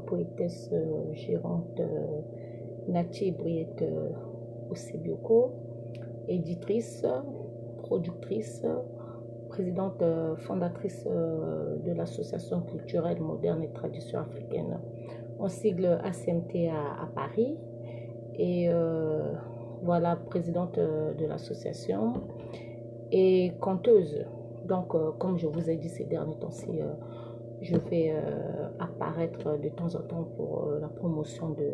poétesse euh, gérante euh, Nati Briette euh, Osebioko, éditrice, productrice, présidente fondatrice de l'association culturelle moderne et tradition africaine, en sigle ACMT à, Paris. Et voilà, présidente de l'association et conteuse. Donc, comme je vous ai dit ces derniers temps-ci, euh, je fais euh, apparaître de temps en temps pour euh, la promotion de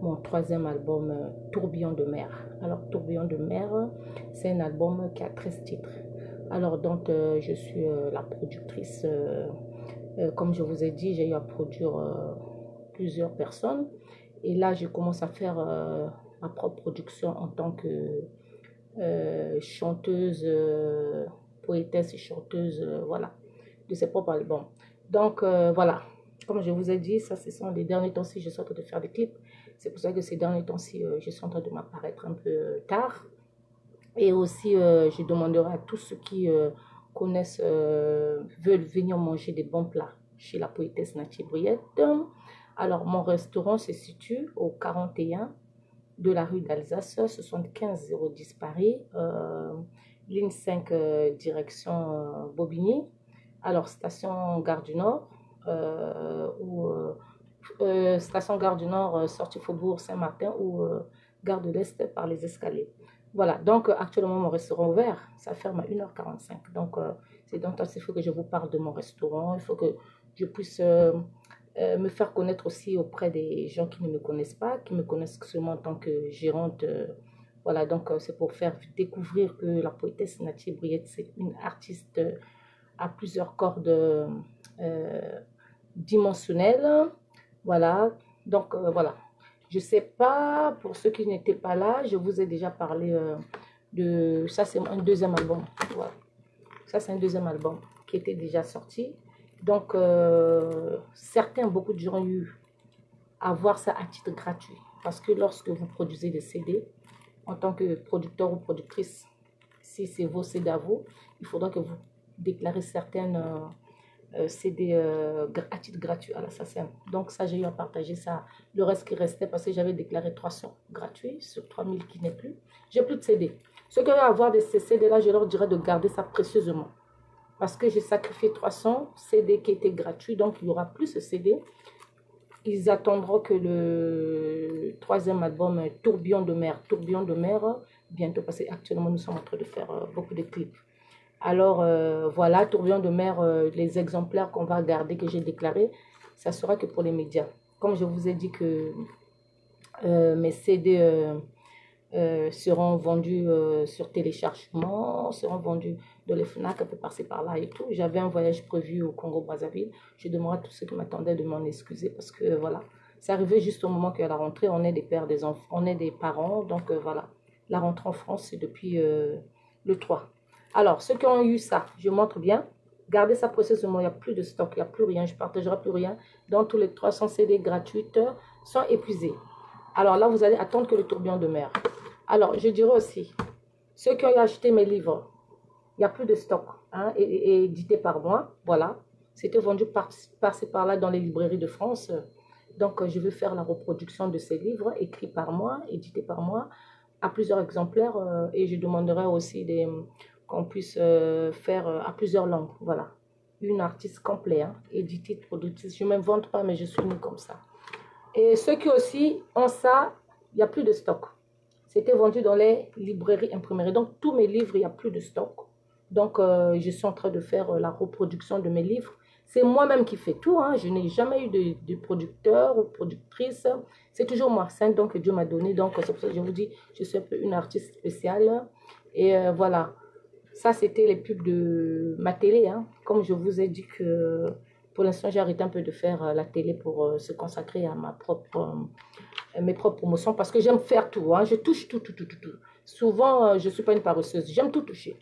mon troisième album euh, Tourbillon de mer. Alors Tourbillon de mer, c'est un album qui a 13 titres. Alors donc euh, je suis la productrice. comme je vous ai dit, j'ai eu à produire plusieurs personnes. Et là, je commence à faire ma propre production en tant que chanteuse, poétesse et chanteuse, voilà, de ses propres albums. Donc euh, voilà, comme je vous ai dit, ça ce sont les derniers temps-ci, je suis en train de faire des clips. C'est pour ça que ces derniers temps-ci, euh, je suis en train de m'apparaître un peu euh, tard. Et aussi, je demanderai à tous ceux qui connaissent, veulent venir manger des bons plats chez la poétesse Nathie Briette. Alors, mon restaurant se situe au 41 de la rue d'Alsace, 75 010 Paris, ligne 5, euh, direction Bobigny. Alors, station Gare du Nord, euh, ou euh, euh, station Gare du Nord, sortie Faubourg Saint-Martin, ou Gare de l'Est par les escaliers. Voilà, donc actuellement mon restaurant ouvert, ça ferme à 1h45. Donc c'est donc il faut que je vous parle de mon restaurant, il faut que je puisse me faire connaître aussi auprès des gens qui ne me connaissent pas, qui me connaissent seulement en tant que gérante. voilà, donc c'est pour faire découvrir que la poétesse Nathie Briette, c'est une artiste à plusieurs cordes euh, dimensionnelles. Voilà, donc euh, voilà. Je sais pas, pour ceux qui n'étaient pas là, je vous ai déjà parlé euh, de... Ça, c'est un deuxième album. Ça, c'est un deuxième album qui était déjà sorti. Donc, certains, beaucoup de gens ont eu à voir ça à titre gratuit. Parce que lorsque vous produisez des CD, en tant que producteur ou productrice, si c'est vos CD à vous, il faudra que vous déclarez certaines euh, euh, CD euh, à titre gratuit à l'assassin. Donc ça, j'ai eu à partager ça. Le reste qui restait, parce que j'avais déclaré 300 gratuits sur 3000 qui n'est plus. J'ai plus de CD. Ceux qui veulent avoir de ces CD-là, je leur dirais de garder ça précieusement. Parce que j'ai sacrifié 300 CD qui étaient gratuits, donc il n'y aura plus ce CD. Ils attendront que le troisième album, Tourbillon de mer, Tourbillon de mer, bientôt, parce qu'actuellement, nous sommes en train de faire beaucoup de clips. Alors, euh, voilà, Tourbillon de mer, euh, les exemplaires qu'on va garder, que j'ai déclarés, ça sera que pour les médias. Comme je vous ai dit que euh, mes CD seront vendus sur téléchargement, seront vendus dans les FNAC, un peu par-ci par-là et tout. J'avais un voyage prévu au Congo-Brazzaville. Je demande à tous ceux qui m'attendaient de m'en excuser parce que voilà, c'est arrivé juste au moment qu'à la rentrée, on est des pères, des enfants, on est des parents. Donc voilà, la rentrée en France, c'est depuis le 3. Alors, ceux qui ont eu ça, je montre bien. Gardez ça précieusement, il n'y a plus de stock, il n'y a plus rien, je ne partagerai plus rien. Dans tous les 300 CD gratuites sont épuisés. Alors là, vous allez attendre que le tourbillon de mer. Alors, je dirais aussi, ceux qui ont acheté mes livres, il n'y a plus de stock, hein, et, édité par moi, voilà. C'était vendu par, par-ci par-là dans les librairies de France. Donc, euh, je vais faire la reproduction de ces livres, écrits par moi, édités par moi, à plusieurs exemplaires, euh, et je demanderai aussi des, qu'on puisse euh, faire euh, à plusieurs langues, voilà. Une artiste complet, hein, édité, productrice. Je ne m'invente pas, mais je suis née comme ça. Et ceux qui aussi ont ça, il n'y a plus de stock. C'était vendu dans les librairies imprimeries. Donc, tous mes livres, il n'y a plus de stock. Donc, euh, je suis en train de faire la reproduction de mes livres. C'est moi-même qui fais tout. hein. Je n'ai jamais eu de, producteur ou productrice. C'est toujours moi. C'est un don que Dieu m'a donné. Donc, c'est pour ça que je vous dis, je suis un peu une artiste spéciale. Et voilà. Ça, c'était les pubs de ma télé. hein. Comme je vous ai dit que pour l'instant, j'ai arrêté un peu de faire euh, la télé pour euh, se consacrer à ma propre, euh, mes propres promotions parce que j'aime faire tout. hein. Je touche tout, tout, tout, tout. tout. Souvent, je ne suis pas une paresseuse. J'aime tout toucher,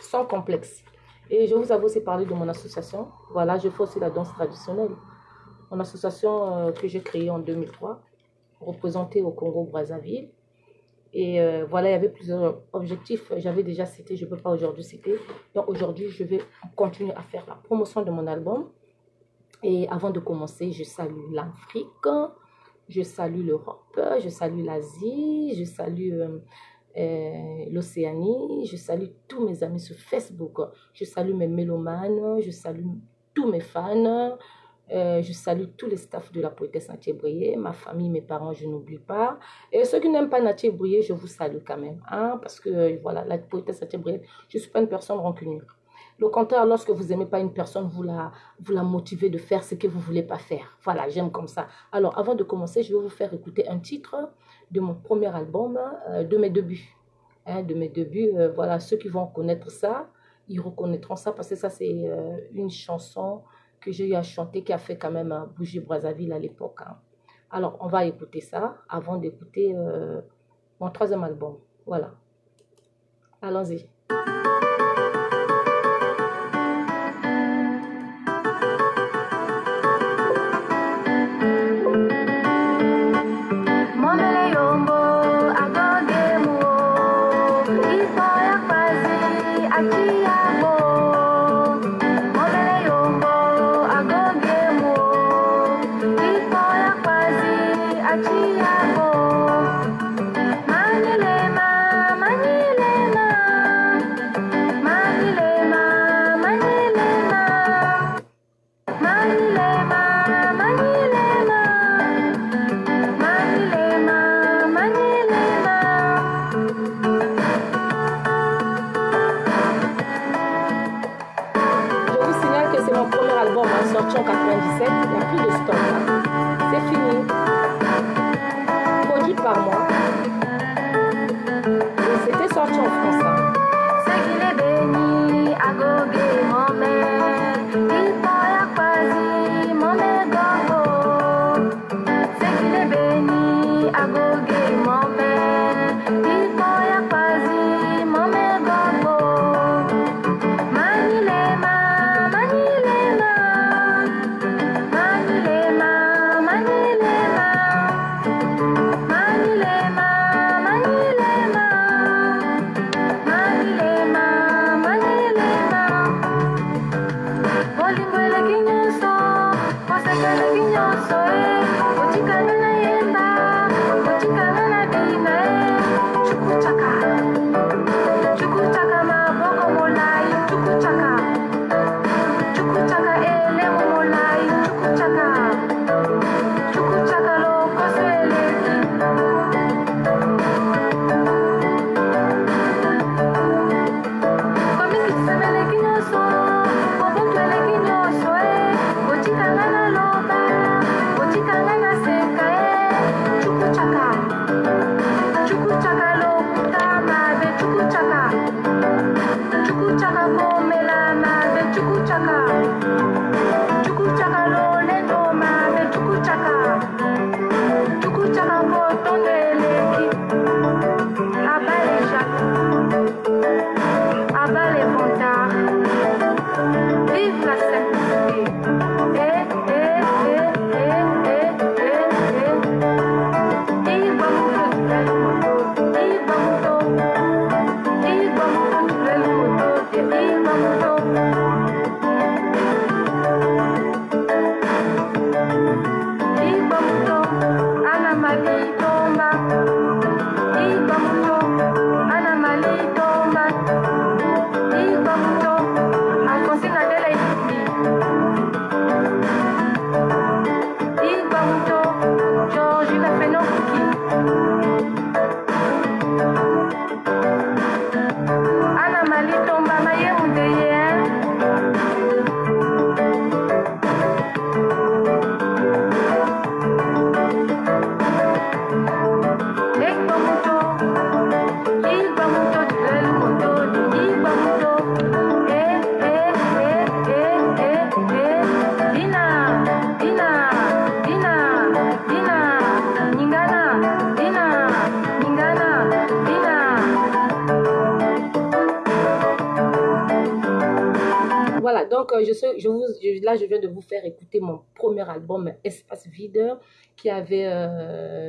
sans complexe. Et je vous avais aussi parlé de mon association. Voilà, je fais aussi la danse traditionnelle. Mon association que j'ai créée en 2003, représentée au Congo-Brazzaville. Et euh, voilà, il y avait plusieurs objectifs. J'avais déjà cité, je ne peux pas aujourd'hui citer. Donc aujourd'hui, je vais continuer à faire la promotion de mon album. Et avant de commencer, je salue l'Afrique, je salue l'Europe, je salue l'Asie, je salue euh, euh, l'Océanie, je salue tous mes amis sur Facebook, je salue mes mélomanes, je salue tous mes fans, euh, je salue tous les staffs de la poétesse Nathier Brouillet, ma famille, mes parents, je n'oublie pas. Et ceux qui n'aiment pas Nathier Brouillet, je vous salue quand même. Hein, parce que voilà, la poétesse Nathier Brouillet, je ne suis pas une personne rancunière. Le contraire, lorsque vous n'aimez pas une personne, vous la, vous la motivez de faire ce que vous ne voulez pas faire. Voilà, j'aime comme ça. Alors, avant de commencer, je vais vous faire écouter un titre de mon premier album, euh, de mes débuts. Hein, de mes débuts, euh, voilà, ceux qui vont connaître ça, ils reconnaîtront ça parce que ça, c'est une chanson que j'ai eu à chanter qui a fait quand même bouger Brazzaville à l'époque. Hein. Alors, on va écouter ça avant d'écouter euh, mon troisième album. Voilà. Allons-y. Je, là, je viens de vous faire écouter mon premier album, Espace Vide, qui avait, euh,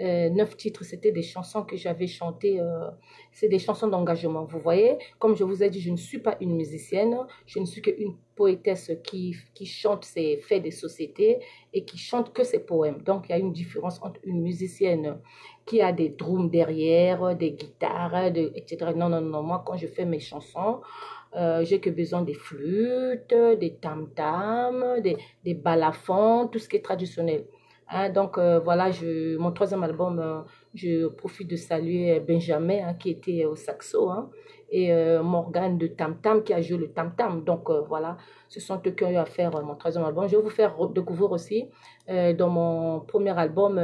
euh, neuf titres, c'était des chansons que j'avais chantées. euh, c'est des chansons d'engagement. Vous voyez, comme je vous ai dit, je ne suis pas une musicienne. Je ne suis qu'une poétesse qui, qui chante ses faits des sociétés et qui chante que ses poèmes. Donc, il y a une différence entre une musicienne qui a des drums derrière, des guitares, de- etc. Non, non, non. Moi, quand je fais mes chansons, euh, j'ai que besoin des flûtes, des tam-tams, des, balafons, tout ce qui est traditionnel. Hein, donc euh, voilà, mon troisième album, euh, je profite de saluer Benjamin hein, qui était au saxo hein, et Morgane de Tam Tam qui a joué le Tam Tam. Donc voilà, ce sont eux qui ont eu à faire mon troisième album. Je vais vous faire re- découvrir aussi dans mon premier album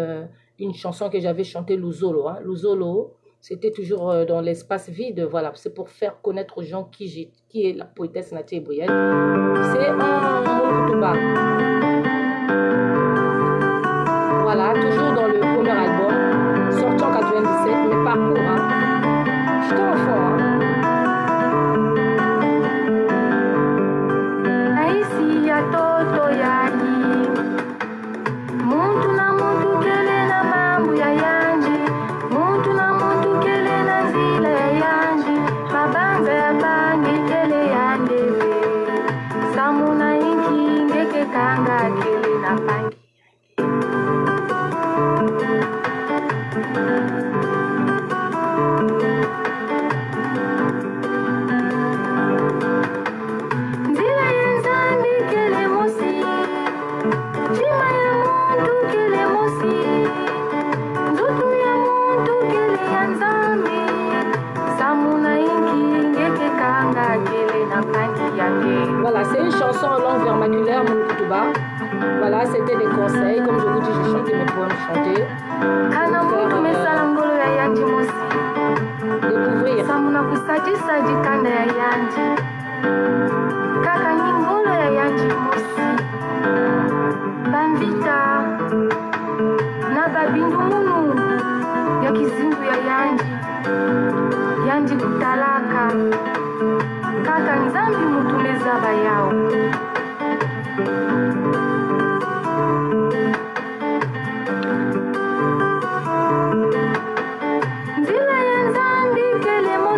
une chanson que j'avais chantée, Luzolo. Luzolo, c'était toujours euh, dans l'espace vide. Voilà, c'est pour faire connaître aux gens qui, qui est la poétesse Nathie Brielle. C'est en Moulouba.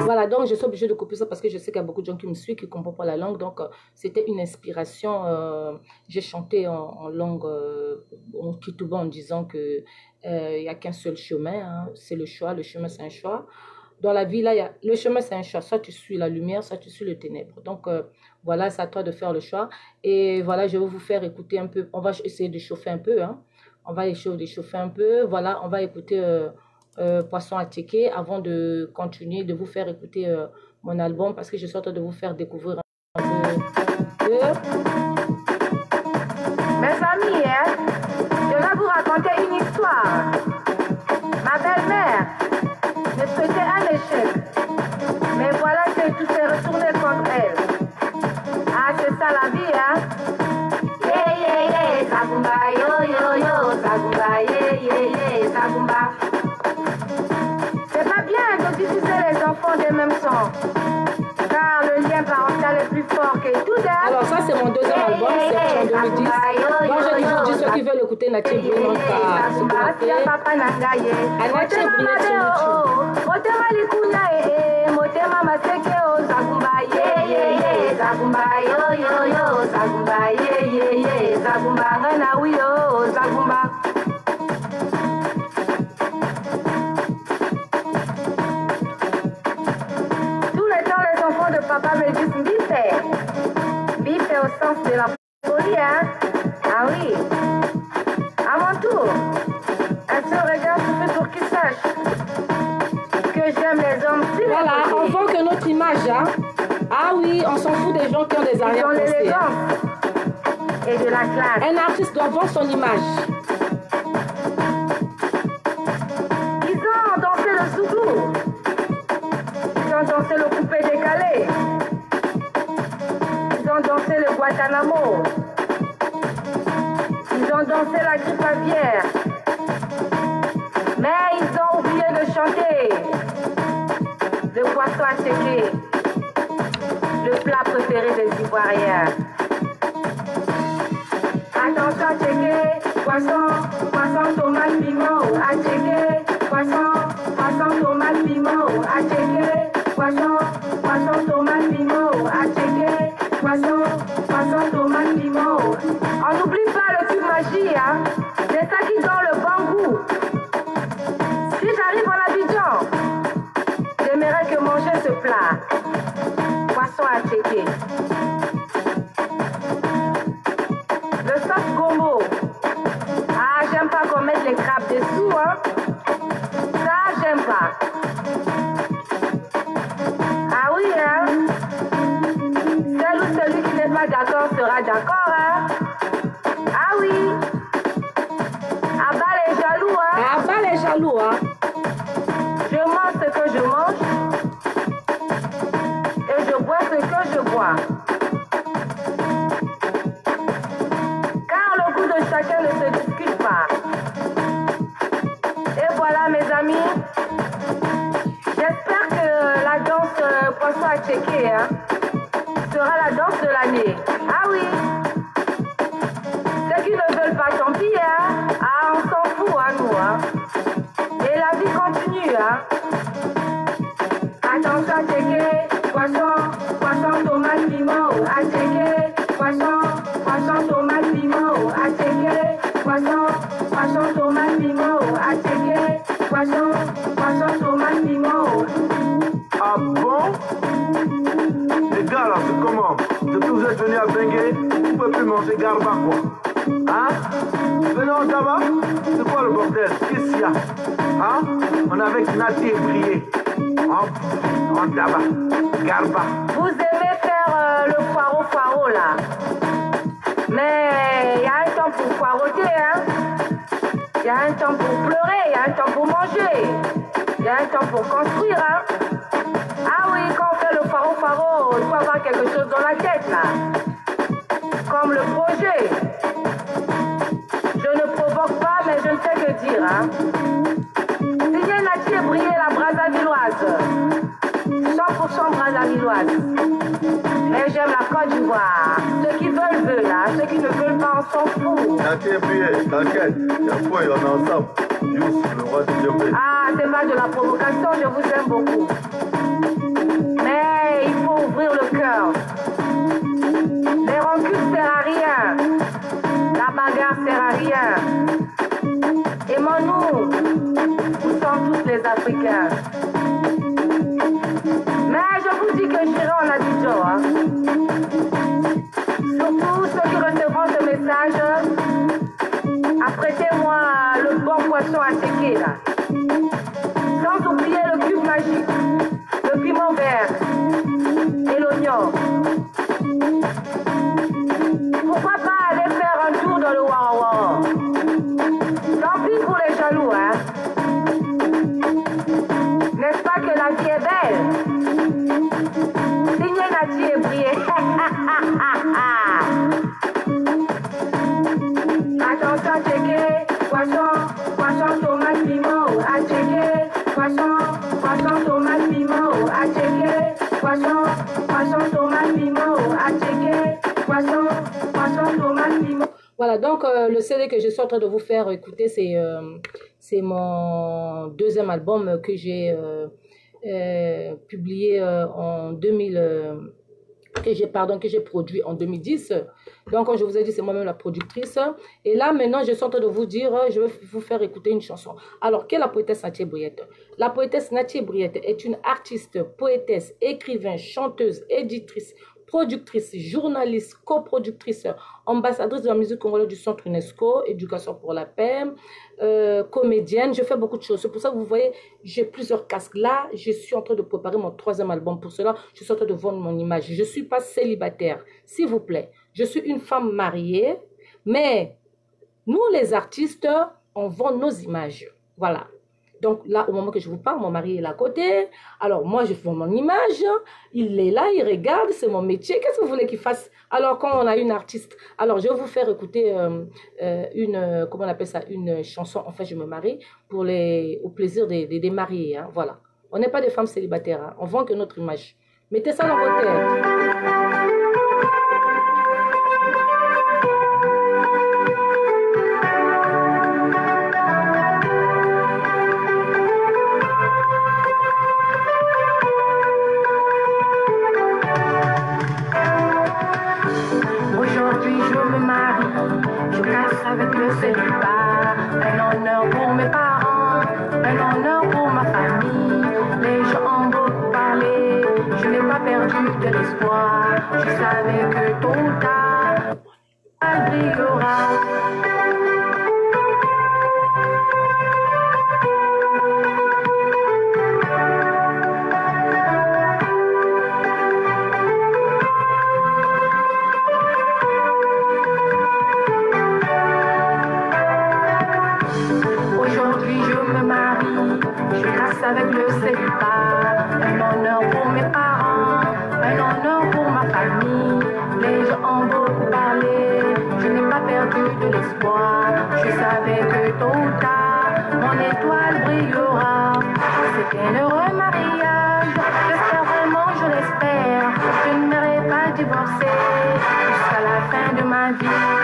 Voilà, donc je suis obligée de couper ça parce que je sais qu'il y a beaucoup de gens qui me suivent, qui ne comprennent pas la langue. Donc, euh, c'était une inspiration. euh, J'ai chanté en, en langue euh, en Kituba en disant que euh, n'y a qu'un seul chemin. hein. C'est le choix. Le chemin, c'est un choix. Dans la vie, là, le chemin, c'est un choix. Soit tu suis la lumière, soit tu suis le ténèbre. Donc, euh, voilà, c'est à toi de faire le choix. Et voilà, je vais vous faire écouter un peu. On va essayer de chauffer un peu. Hein. On va de chauffer un peu. Voilà, on va écouter euh, euh, Poisson à avant de continuer, de vous faire écouter mon album parce que je suis en train de vous faire découvrir un peu. Mes amis, hein, je vais vous raconter une histoire. Ma belle-mère Mais voilà que tout s'est retourné contre elle. Ah, c'est ça la vie, hein? Yeah, yeah, Sagumba, yo, yo, yo, Sagumba, yeah. C'est pas bien de diffuser les enfants des mêmes sons. Car le lien parental est plus fort? Alors ça c'est mon deuxième album, c'est en 2010. Moi je dis pour dire ceux qui veulent écouter Nathier Bruno car ce qu'on a fait. Nathier Bruno Zagumba yo yo yo, Zagumba ye ye ye, Zagumba ngana wiyo, oh, Zagumba Ah oui. À mon tour, un seul regard suffit pour qu'ils sachent que j'aime les hommes Voilà, on voit que notre image, hein. Ah oui, on s'en fout des gens qui ont des arrière-pensées. et de la classe. Un artiste doit vendre son image. Ils ont dansé le sougou. Ils ont dansé le coupé décalé. Ils ont dansé le Guantanamo. T'inquiète. Il y a quoi, on est ensemble. Ah, c'est pas de la provocation, je vous aime beaucoup. Mais il faut ouvrir le cœur. Les rancunes servent à rien. La bagarre sert à rien. Aimons-nous. Nous sommes tous les Africains. Mais je vous dis que j'irai en Abidjan. Hein. CD que je suis en train de vous faire écouter, c'est euh, mon deuxième album que j'ai euh, euh, publié en 2000, euh, que j'ai pardon que j'ai produit en 2010. Donc comme je vous ai dit, c'est moi-même la productrice. Et là maintenant, je suis en train de vous dire, je vais vous faire écouter une chanson. Alors, qu'est la poétesse Nathalie Briette? La poétesse Nathalie Briette est une artiste, poétesse, écrivain, chanteuse, éditrice, productrice, journaliste, coproductrice, ambassadrice de la musique congolaise du Centre UNESCO, Éducation pour la paix, euh, comédienne. Je fais beaucoup de choses. C'est pour ça que vous voyez, j'ai plusieurs casques. Là, je suis en train de préparer mon troisième album. Pour cela, je suis en train de vendre mon image. Je ne suis pas célibataire, s'il vous plaît. Je suis une femme mariée, mais nous, les artistes, on vend nos images. Voilà. Donc là, au moment que je vous parle, mon mari est là à côté. Alors moi, je fais mon image. Il est là, il regarde, c'est mon métier. Qu'est-ce que vous voulez qu'il fasse? Alors quand on a une artiste, alors je vais vous faire écouter euh, euh, une, euh, comment on appelle ça, une chanson. Enfin, je me marie pour au plaisir des, des, mariés. Hein, voilà. On n'est pas des femmes célibataires. Hein. On vend que notre image. Mettez ça dans vos têtes. Les gens ont beaucoup parlé, je n'ai pas perdu de l'espoir. Je savais que tôt ou tard, mon étoile brillera. C'est un heureux mariage, j'espère vraiment, je l'espère. Je ne m'aurai pas divorcé jusqu'à la fin de ma vie.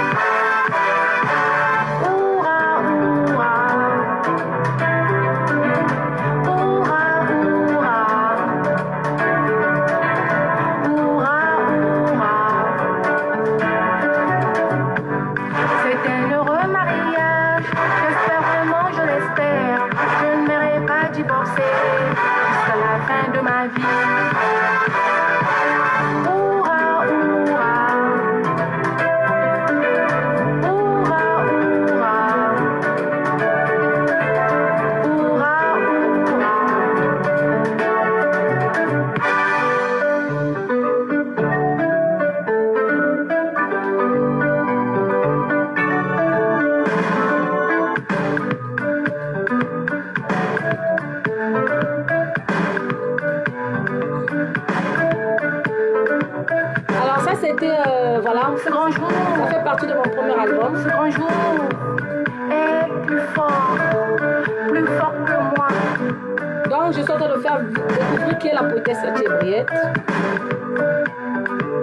Qui est la poétesse Nathie Briette.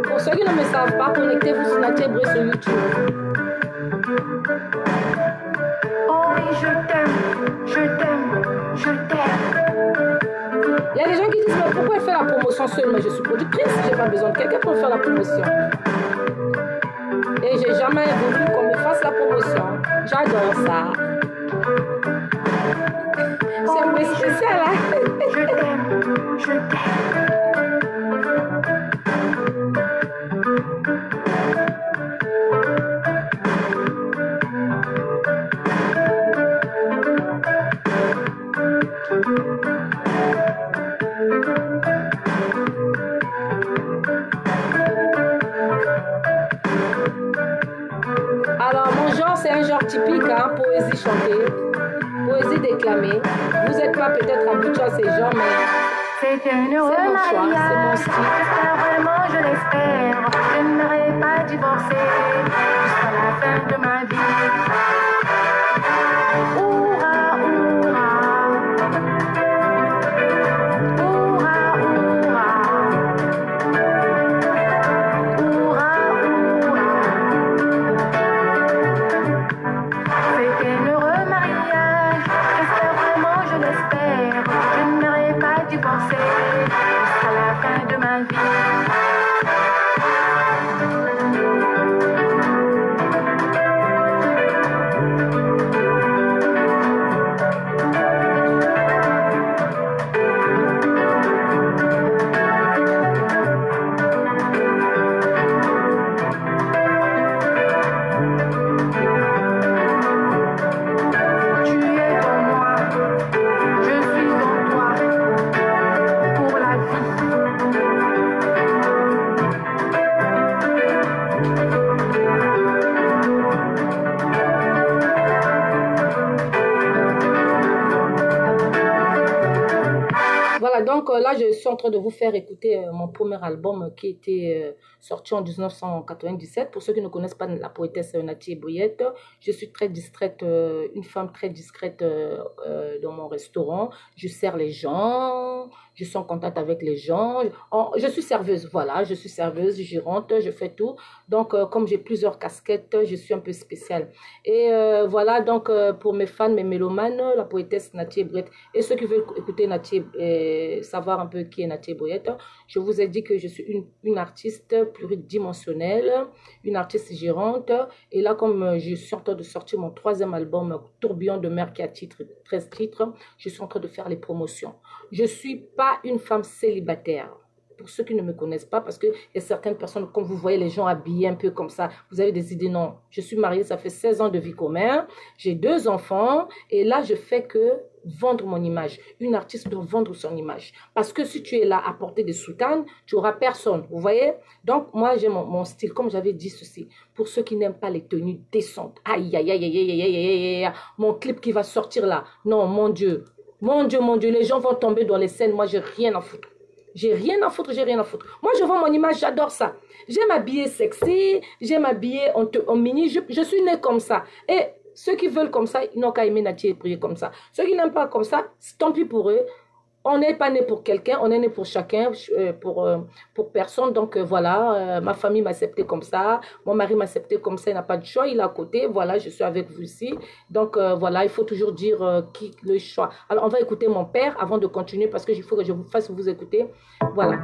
Pour ceux qui ne me savent pas, connectez-vous sur Nathie Briette sur YouTube. Oh oui, je t'aime, je t'aime, je t'aime. Il y a des gens qui disent mais pourquoi fait la promotion seule Mais je suis productrice, j'ai pas besoin de quelqu'un pour faire la promotion. Et j'ai jamais voulu qu'on me fasse la promotion. J'adore ça. Mais C'est un heureux C'est mon choix, c'est mon mariage. style. Là, je suis en train de vous faire écouter euh, mon premier album euh, qui était euh, sorti en 1997. Pour ceux qui ne connaissent pas la poétesse euh, Nathie Briette, je suis très distraite, euh, une femme très discrète euh, euh, dans mon restaurant. Je sers les gens, je suis en contact avec les gens. En- je suis serveuse, voilà, je suis serveuse, je rentre, je fais tout. Donc, euh, comme j'ai plusieurs casquettes, je suis un peu spéciale. Et euh, voilà, donc euh, pour mes fans, mes mélomanes, la poétesse Nathie Briette et ceux qui veulent écouter Nathie, euh, savoir un peu qui est Nathie Briette, je vous ai dit que je suis une, artiste pluridimensionnelle, une artiste gérante. Et là, comme je suis en train de sortir mon troisième album, Tourbillon de mer, qui a titre, 13 titres, je suis en train de faire les promotions. Je suis pas une femme célibataire. pour ceux qui ne me connaissent pas, parce qu'il y a certaines personnes, quand vous voyez les gens habillés un peu comme ça, vous avez des idées. Non, je suis mariée, ça fait 16 ans de vie commune, j'ai deux enfants, et là, je fais que vendre mon image. Une artiste doit vendre son image. Parce que si tu es là à porter des soutanes, tu auras personne. Vous voyez Donc, moi, j'ai mon, style, comme j'avais dit ceci. Pour ceux qui n'aiment pas les tenues décentes. Aïe, aïe, aïe, aïe, aïe, aïe, aïe, aïe, Mon clip qui va sortir là. Non, mon Dieu. Mon Dieu, mon Dieu, les gens vont tomber dans les scènes. Moi, j'ai rien à foutre. J'ai rien à foutre, j'ai rien à foutre. Moi, je vends mon image, j'adore ça. J'aime habiller sexy, j'aime habiller en, en mini. Je, suis née comme ça. Et ceux qui veulent comme ça, ils n'ont qu'à aimer Nati et prier comme ça. Ceux qui n'aiment pas comme ça, tant pis pour eux. On n'est pas né pour quelqu'un, on est né pour chacun, euh, pour, euh, pour personne. Donc euh, voilà, ma famille m'a accepté comme ça, mon mari m'a accepté comme ça, il n'a pas de choix, il est à côté. Voilà, je suis avec vous ici. Donc voilà, il faut toujours dire qui le choix. Alors on va écouter mon père avant de continuer parce qu'il faut que je vous fasse vous écouter. Voilà.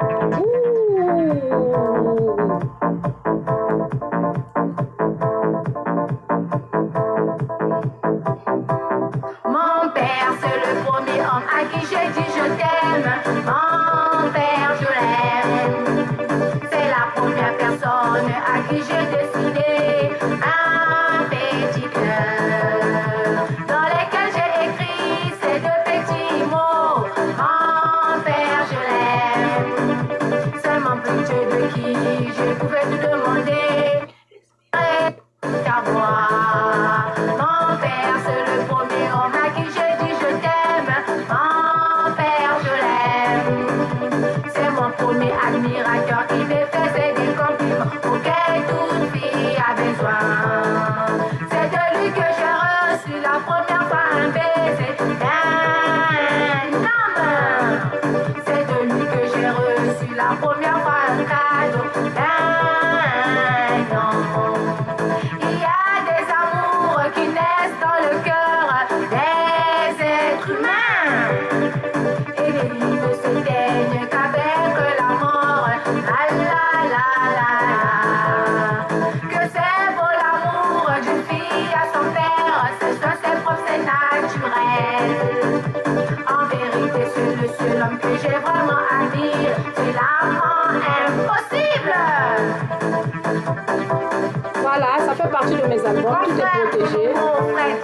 Voilà, ça fait partie de mes albums. Tout est protégé. Mon frère,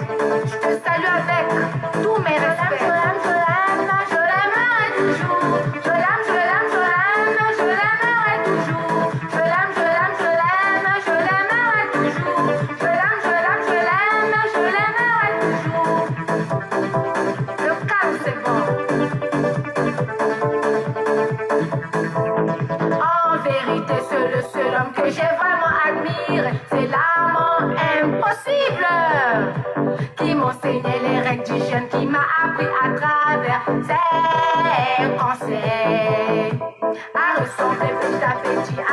je te salue avec travers ses conseils à ressembler petit à petit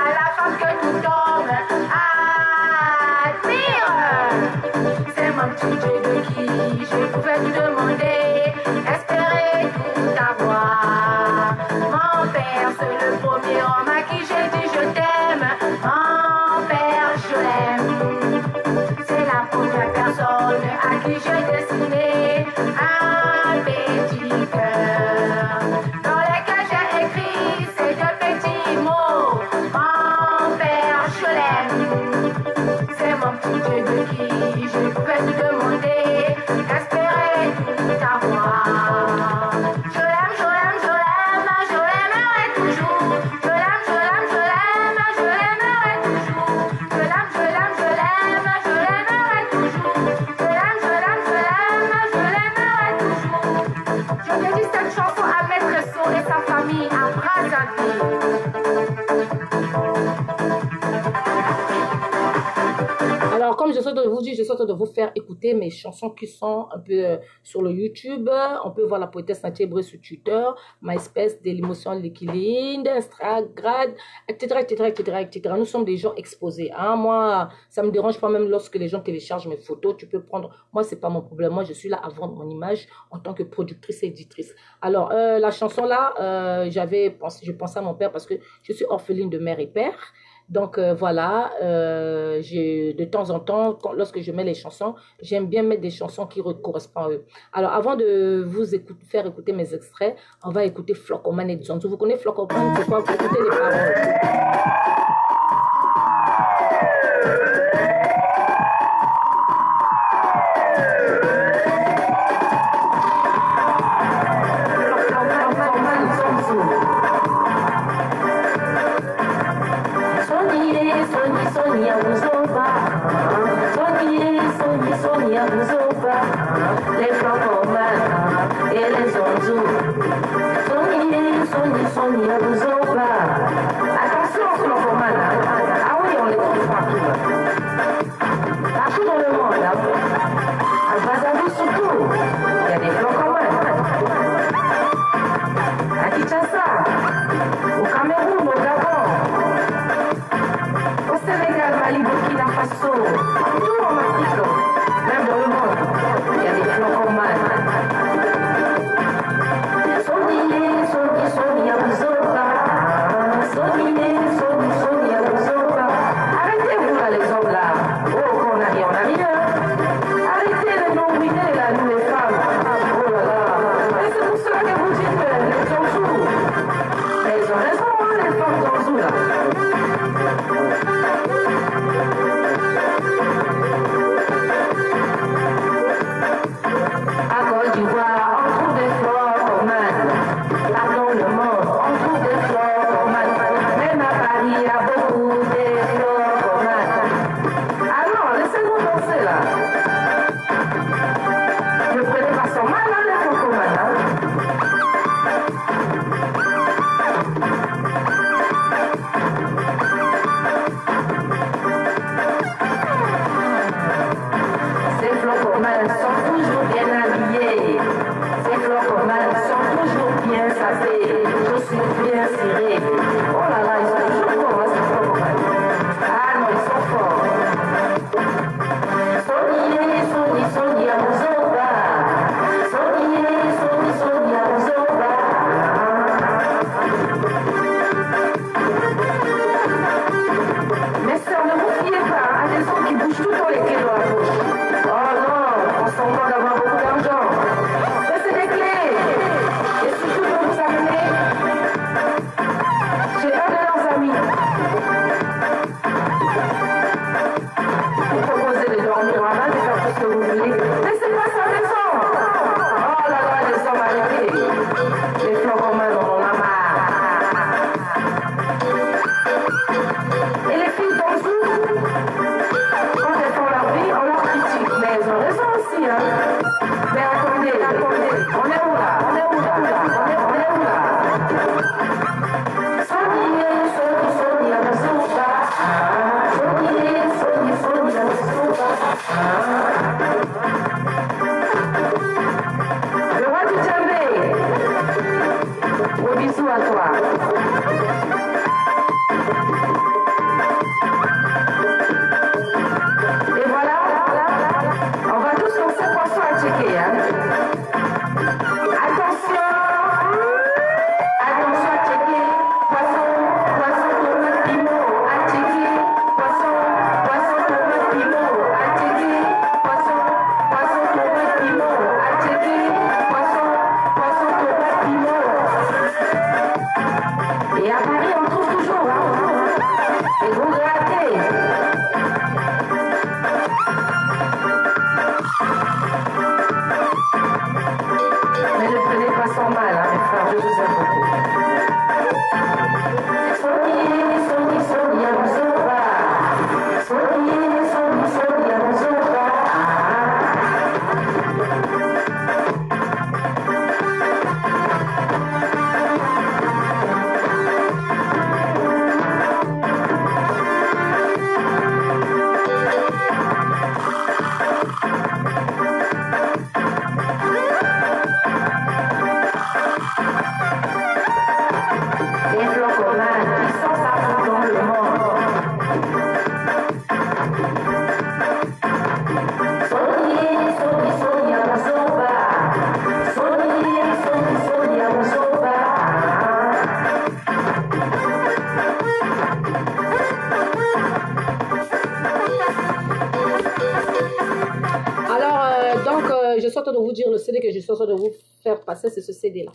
chansons qui sont un peu euh, sur le YouTube. On peut voir la poétesse Bré sur Twitter, MySpace, Dailymotion, LinkedIn, Instagram, etc., etc., etc., etc. Nous sommes des gens exposés. Hein. Moi, ça me dérange pas même lorsque les gens téléchargent mes photos. Tu peux prendre... Moi, c'est pas mon problème. Moi, je suis là à vendre mon image en tant que productrice et éditrice. Alors, euh, la chanson là, euh, j'avais pensé, je pensais à mon père parce que je suis orpheline de mère et père. Donc euh, voilà, euh, de temps en temps, lorsque je mets les chansons, j'aime bien mettre des chansons qui correspondent à eux. Alors avant de vous faire écouter mes extraits, on va écouter Flocoman et Jones. Vous connaissez Flocoman, pourquoi vous écoutez les paroles manière de sofa, les plans communs et les onzous. Sony, Sony, Sony, de sofa. Attention, Slocomane. Ah oui, on les trouve partout. Partout dans le monde. À Brazzaville surtout, il y a des plans communs. À Kinshasa, au Cameroun, au Gabon, au Sénégal, Mali, Burkina Faso. Je suis en train de vous faire passer, c'est ce CD-là.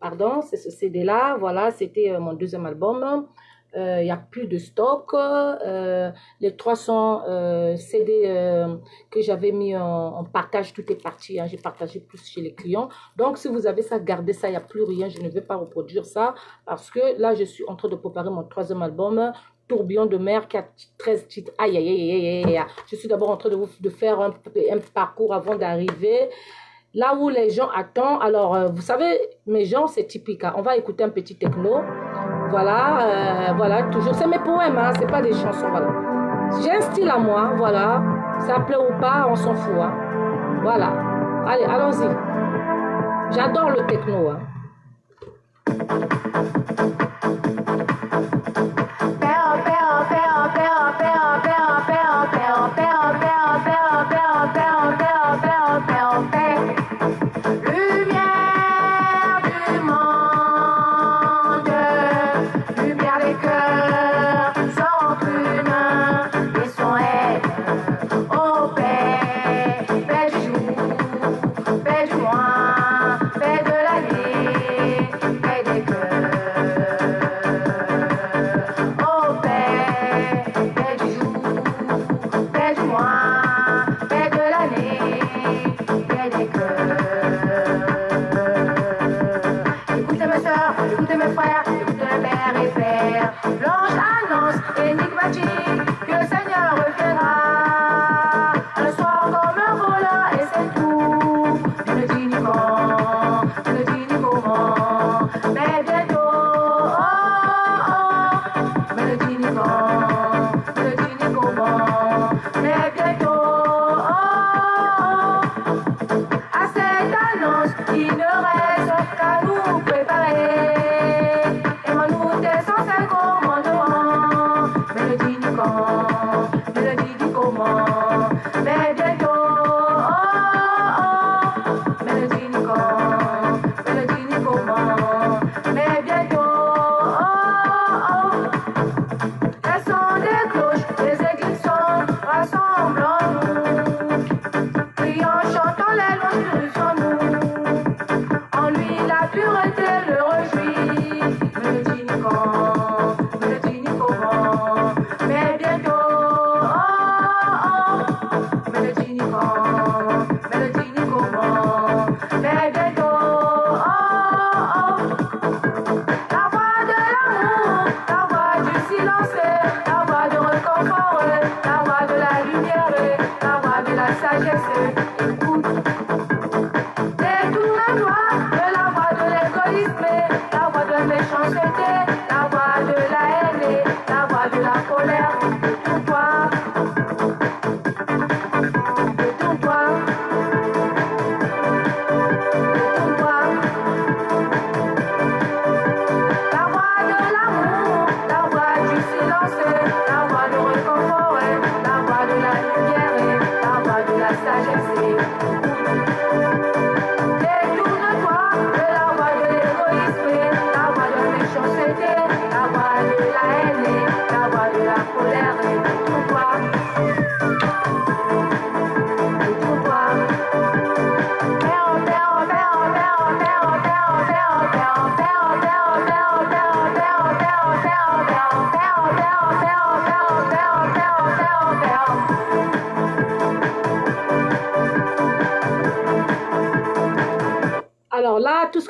Pardon, c'est ce CD-là. Voilà, c'était euh, mon deuxième album. Euh, Il n'y a plus de stock. Euh, les 300 euh, CD que j'avais mis en, partage, tout est parti. hein. J'ai partagé plus chez les clients. Donc, si vous avez ça, gardez ça. Il n'y a plus rien. Je ne vais pas reproduire ça parce que là, je suis en train de préparer mon troisième album. Tourbillon de mer, 4, 13 titres. Aïe, aïe, aïe, aïe, aïe. Je suis d'abord en train de, vous, faire un, un parcours avant d'arriver. Là où les gens attendent, alors euh, vous savez, mes gens, c'est typique. hein. On va écouter un petit techno. Voilà, euh, voilà, toujours. C'est mes poèmes, hein, c'est pas des chansons. J'ai un style à moi, voilà. Ça plaît ou pas, on s'en fout. hein. Voilà. Allez, allons-y. J'adore le techno. hein. não sei. É.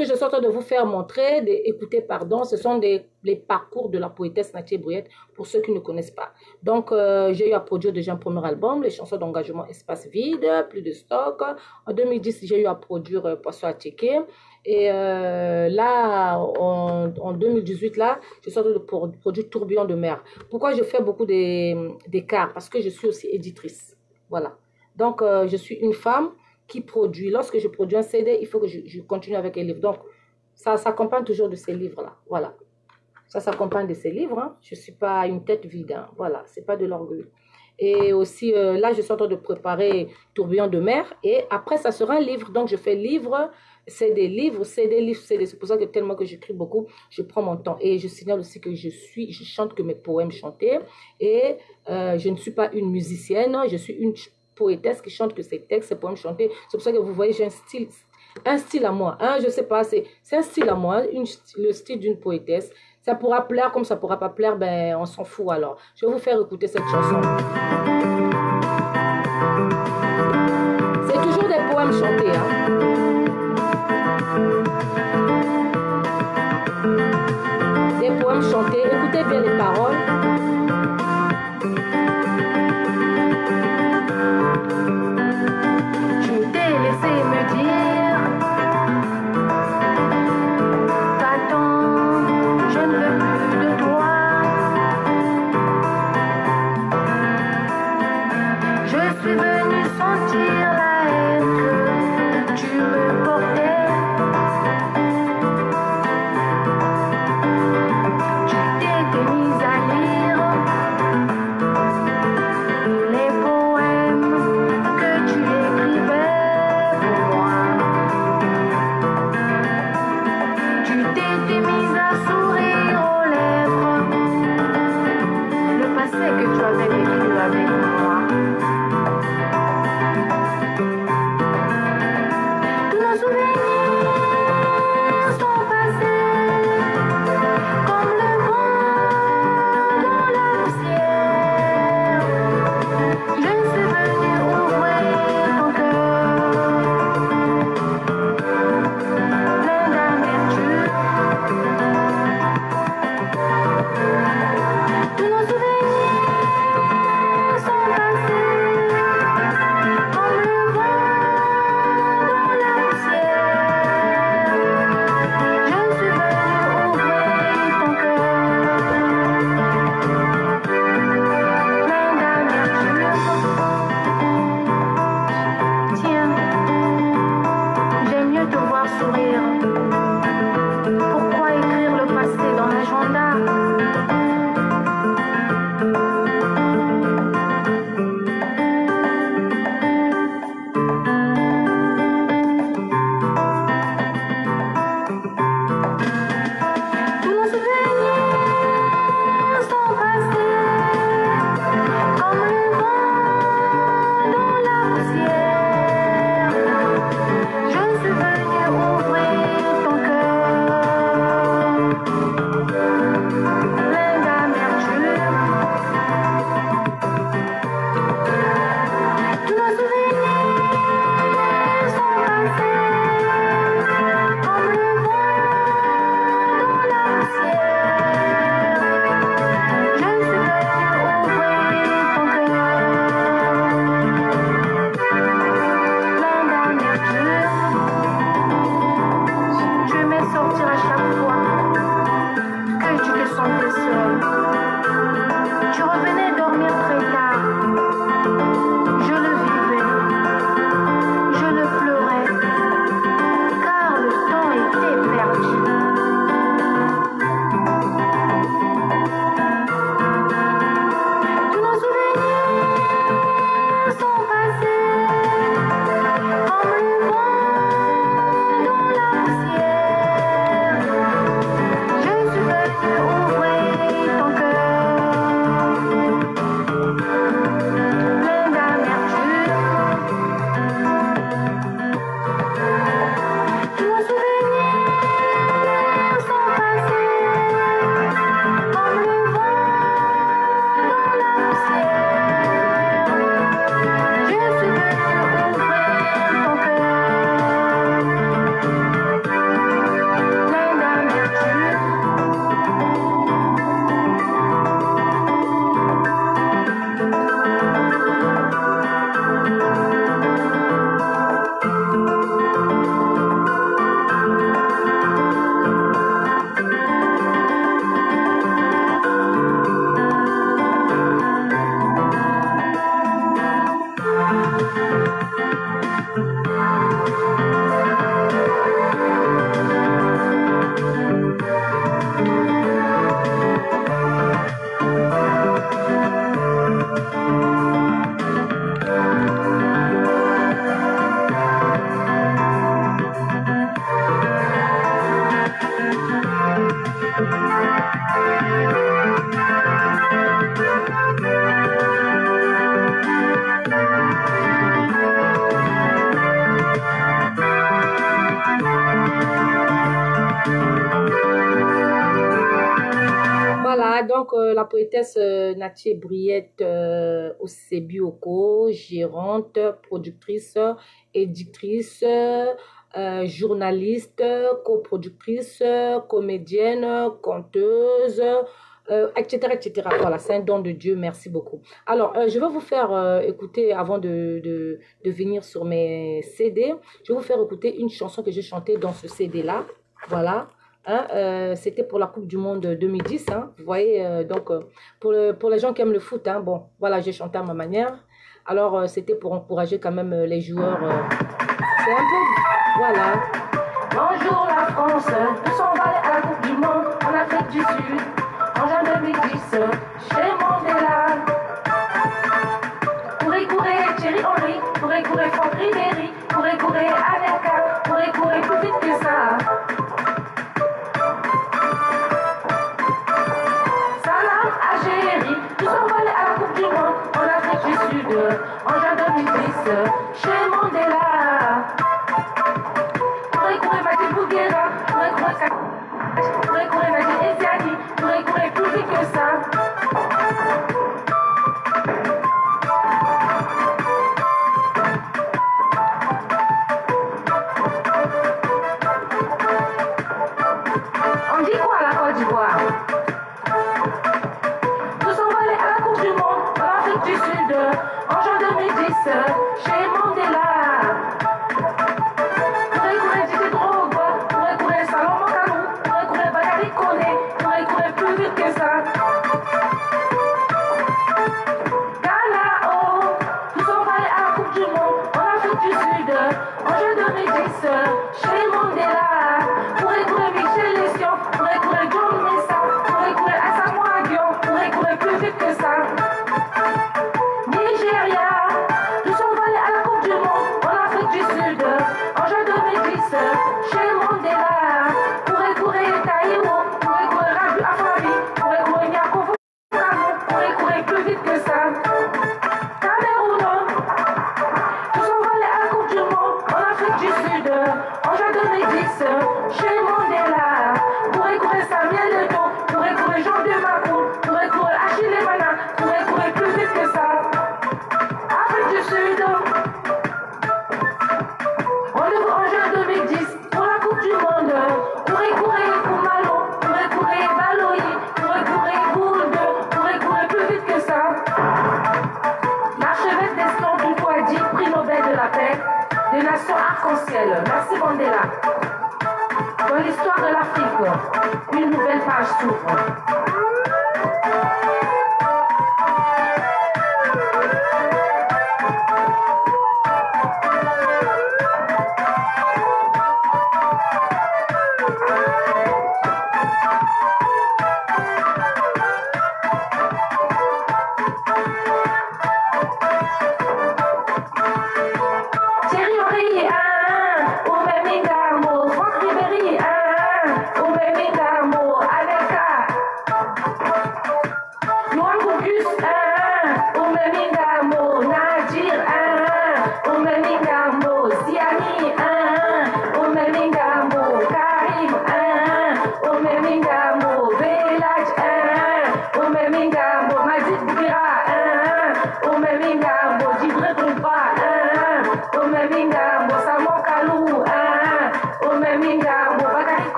que je suis de vous faire montrer, de, écouter, pardon, ce sont les parcours de la poétesse Nathalie Bruyette, pour ceux qui ne connaissent pas. Donc, euh, j'ai eu à produire déjà un premier album, les chansons d'engagement Espace Vide, plus de stock. En 2010, j'ai eu à produire euh, Poisson à checker. Et euh, là, en, en 2018, là, je suis de pro- produire Tourbillon de mer. Pourquoi je fais beaucoup d'écarts Parce que je suis aussi éditrice. Voilà. Donc, je suis une femme qui produit. Lorsque je produis un CD, il faut que je, continue avec les livres. Donc, ça s'accompagne toujours de ces livres-là. Voilà. Ça s'accompagne de ces livres. hein. Je ne suis pas une tête vide. hein. Voilà. C'est pas de l'orgueil. Et aussi, euh, là, je suis en train de préparer Tourbillon de mer. Et après, ça sera un livre. Donc, je fais livre, c'est des livres, c'est des livres, c'est. C'est pour ça que tellement que j'écris beaucoup, je prends mon temps. Et je signale aussi que je suis, je chante que mes poèmes chantés. Et euh, je ne suis pas une musicienne, je suis une poétesse qui chante que ses textes, ses poèmes chantés. C'est pour ça que vous voyez, j'ai un style, un style à moi. Hein, je sais pas, c'est un style à moi, une, le style d'une poétesse. Ça pourra plaire comme ça pourra pas plaire, ben on s'en fout alors. Je vais vous faire écouter cette chanson. C'est toujours des poèmes chantés. Hein. Des poèmes chantés. Écoutez bien les paroles. la poétesse euh, Nathier Briette euh, Osebioko, gérante, productrice, éditrice, euh, journaliste, coproductrice, comédienne, conteuse, etc., etc. Voilà, c'est un don de Dieu, merci beaucoup. Alors, je vais vous faire écouter, avant de, de, venir sur mes CD, je vais vous faire écouter une chanson que j'ai chantée dans ce CD-là. Voilà. Hein, euh, c'était pour la Coupe du Monde 2010. Hein, vous voyez, euh, donc euh, pour, pour les gens qui aiment le foot, hein, bon, voilà, j'ai chanté à ma manière. Alors, c'était pour encourager quand même les joueurs. C'est un peu. Voilà. Bonjour la France, nous sommes allés à la Coupe du Monde en Afrique du Sud en juin 2010 chez Mandela. Courez, courez, Thierry Henry, courez, courez, Franck Ribéry, courez, courez, Aneka, courez, courez, plus vite que ça. Yeah.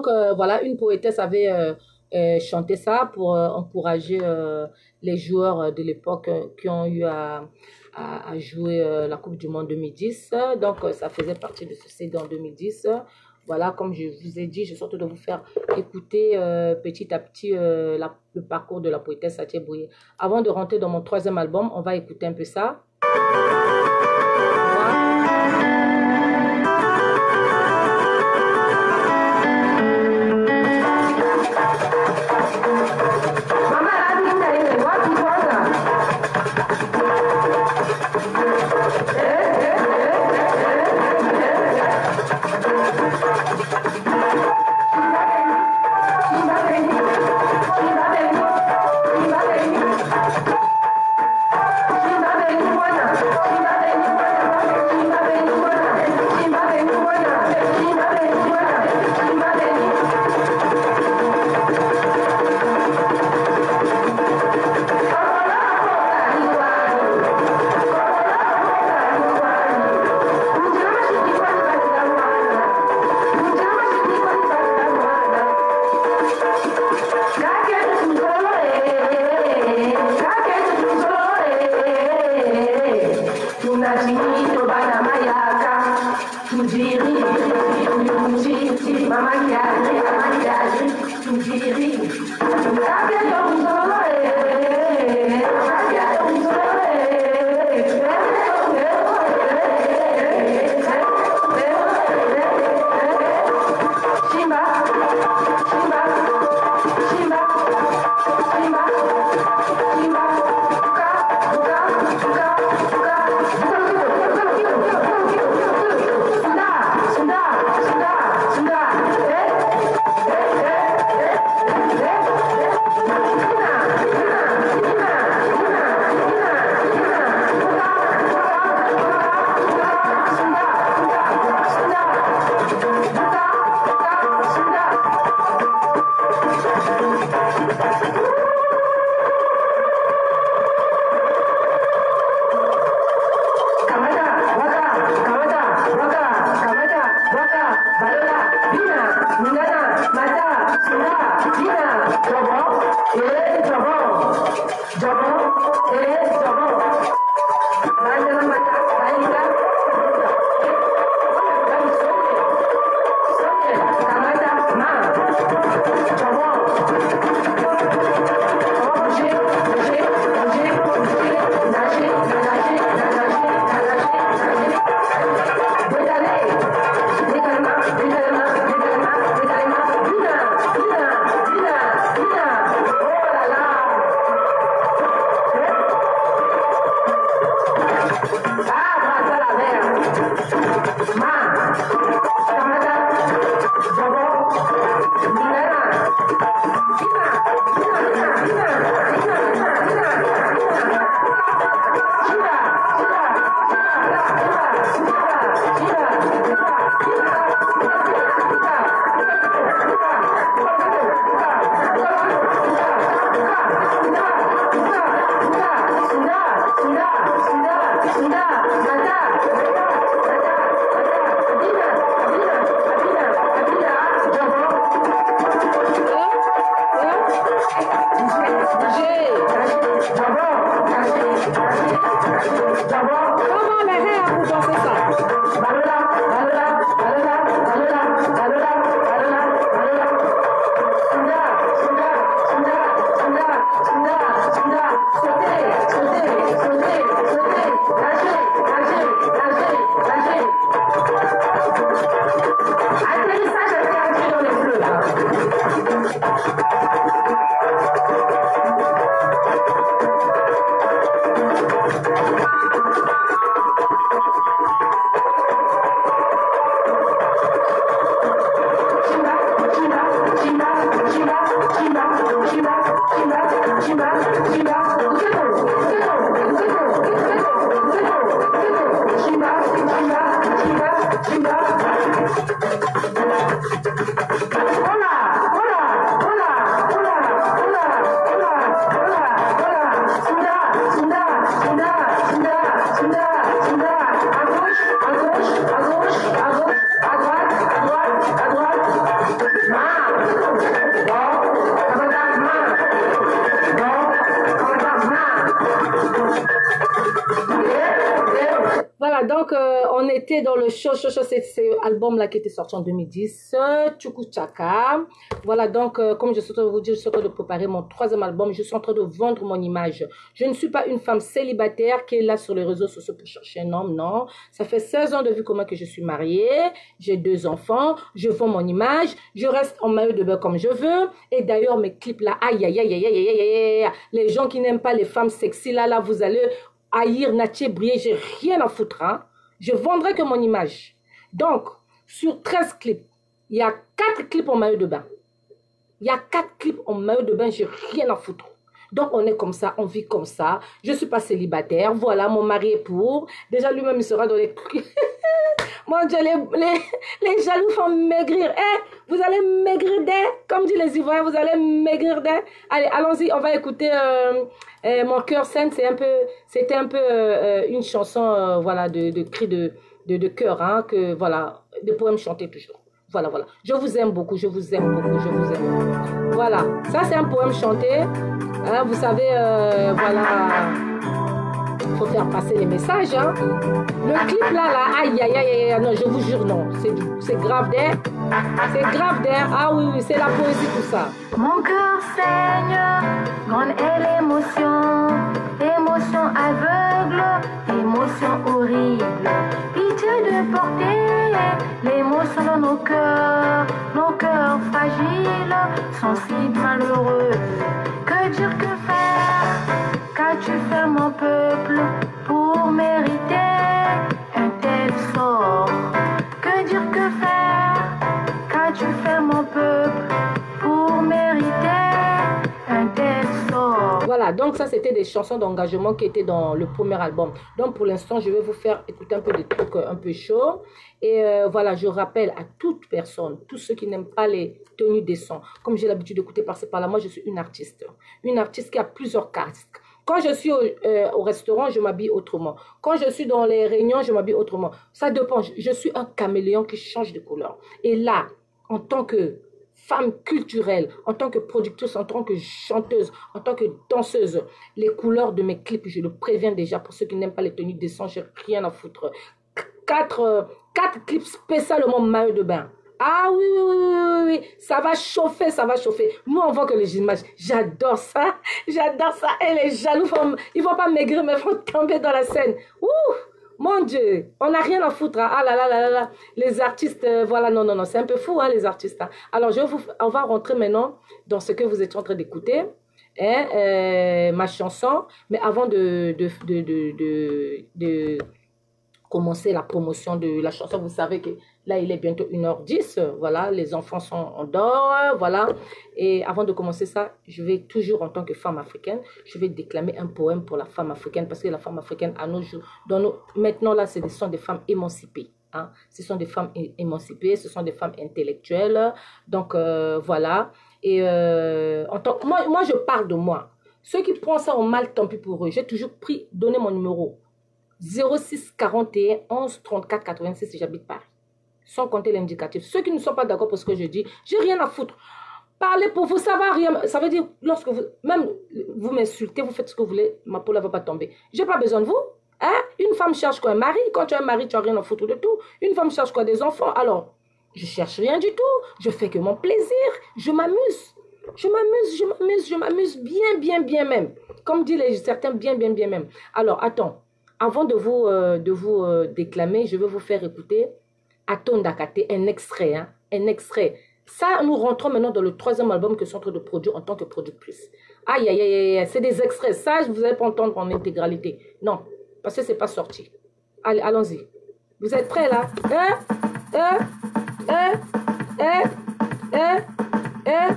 Donc, euh, voilà, une poétesse avait euh, euh, chanté ça pour encourager les joueurs de l'époque qui ont eu à, jouer la Coupe du Monde 2010. Donc, ça faisait partie de ce CD en 2010. Voilà, comme je vous ai dit, je sorte de vous faire écouter petit à petit le parcours de la poétesse Satie Bouye. Avant de rentrer dans mon troisième album, on va écouter un peu ça. Thank you. Voilà, donc euh, on était dans le show, show, show, c'est cet album-là qui était sorti en 2010, Chukuchaka. Voilà, donc euh, comme je suis en train de vous dire, je suis en train de préparer mon troisième album, je suis en train de vendre mon image. Je ne suis pas une femme célibataire qui est là sur les réseaux sociaux pour chercher un homme, non. Ça fait 16 ans de vie comment que je suis mariée, j'ai deux enfants, je vends mon image, je reste en maillot de bain comme je veux. Et d'ailleurs, mes clips-là, aïe, aïe, aïe, aïe, aïe, aïe, aïe, les gens qui n'aiment pas les femmes sexy, là, là, vous allez haïr Nathier Brier, j'ai rien à foutre. Hein. Je vendrai que mon image. Donc, sur 13 clips, il y a 4 clips en maillot de bain. Il y a 4 clips en maillot de bain, j'ai rien à foutre. Donc, on est comme ça, on vit comme ça. Je suis pas célibataire. Voilà, mon mari est pour. Déjà, lui-même, il sera dans les... Mon Dieu, les, les, jaloux font maigrir. Eh, vous allez maigrir des, comme disent les Ivoiriens, vous allez maigrir des. Allez, allons-y, on va écouter euh, euh, Mon cœur scène. C'est un peu, c'était un peu euh, une chanson, voilà, de, de cri de, de, de cœur, hein, que, voilà, des poèmes chantés toujours. Voilà, voilà. Je vous aime beaucoup, je vous aime beaucoup, je vous aime. Voilà, ça c'est un poème chanté. Hein, vous savez, euh, voilà faut faire passer les messages. Hein. Le clip là, là, aïe, aïe, aïe, aïe, non, je vous jure, non, c'est grave d'air. C'est grave d'air. Ah oui, oui, c'est la poésie, tout ça. Mon cœur saigne, grande est l'émotion, émotion aveugle, émotion horrible. Pitié de porter l'émotion dans nos cœurs, nos cœurs fragiles, sensibles, malheureux. Que dire, que faire? Qu'as-tu fait, mon peuple, pour mériter un tel sort? Que dire, que faire? Donc ça c'était des chansons d'engagement qui étaient dans le premier album. Donc pour l'instant, je vais vous faire écouter un peu des trucs euh, un peu chauds. Et euh, voilà, je rappelle à toute personne, tous ceux qui n'aiment pas les tenues décentes, comme j'ai l'habitude d'écouter par-ci par-là, moi je suis une artiste. Une artiste qui a plusieurs casques. Quand je suis au, euh, au restaurant, je m'habille autrement. Quand je suis dans les réunions, je m'habille autrement. Ça dépend. Je suis un caméléon qui change de couleur. Et là, en tant que femme culturelle, en tant que productrice, en tant que chanteuse, en tant que danseuse, les couleurs de mes clips, je le préviens déjà pour ceux qui n'aiment pas les tenues décentes, j'ai rien à foutre. Qu- Quatre, euh, quatre clips spécialement maillot de bain. Ah oui, oui, oui, oui, ça va chauffer, ça va chauffer. Moi, on voit que les images, j'adore ça, j'adore ça. Et les jaloux, ils vont pas maigrir, mais vont tomber dans la scène. Ouh, mon Dieu, on n'a rien à foutre. hein. Ah là là là là. Les artistes, euh, voilà, non, non, non, c'est un peu fou, hein, les artistes. hein. Alors, je vous, on va rentrer maintenant dans ce que vous êtes en train d'écouter, hein, euh, ma chanson. Mais avant de, de, de, de, de commencer la promotion de la chanson, vous savez que là, il est bientôt 1h10. euh, Voilà, les enfants sont en dehors. Voilà. Et avant de commencer ça, je vais toujours, en tant que femme africaine, je vais déclamer un poème pour la femme africaine parce que la femme africaine, à nos jours, dans nos, maintenant, là, ce sont des femmes émancipées. Hein. Ce sont des femmes émancipées, ce sont des femmes intellectuelles. Donc, euh, voilà. Et euh, en tant, moi, moi, je parle de moi. Ceux qui prennent ça en mal, tant pis pour eux. J'ai toujours pris, donné mon numéro. 06 41 11 34 86 si j'habite Paris. Sans compter l'indicatif. Ceux qui ne sont pas d'accord pour ce que je dis, j'ai rien à foutre. Parlez pour vous, ça va rien. Ça veut dire, lorsque même vous m'insultez, vous faites ce que vous voulez, ma peau ne va pas tomber. J'ai pas besoin de vous. Hein? Une femme cherche quoi? Un mari? Quand tu as un mari, tu n'as rien à foutre de tout. Une femme cherche quoi? Des enfants? Alors, je cherche rien du tout. Je fais que mon plaisir. Je m'amuse. Je m'amuse, je m'amuse, je m'amuse bien, bien, bien même. Comme disent certains, bien, bien, bien même. Alors, attends. Avant de vous, euh, de vous euh, déclamer, je vais vous faire écouter Aton Dakate, un extrait, hein, un extrait. Ça, nous rentrons maintenant dans le troisième album que je train de produire en tant que productrice. Aïe, aïe, aïe, aïe, c'est des extraits. Ça, vous n'allez pas entendre en intégralité. Non, parce que c'est pas sorti. Allez, allons-y. Vous êtes prêts là? Hein? Hein? Hein? Hein? Hein? Hein?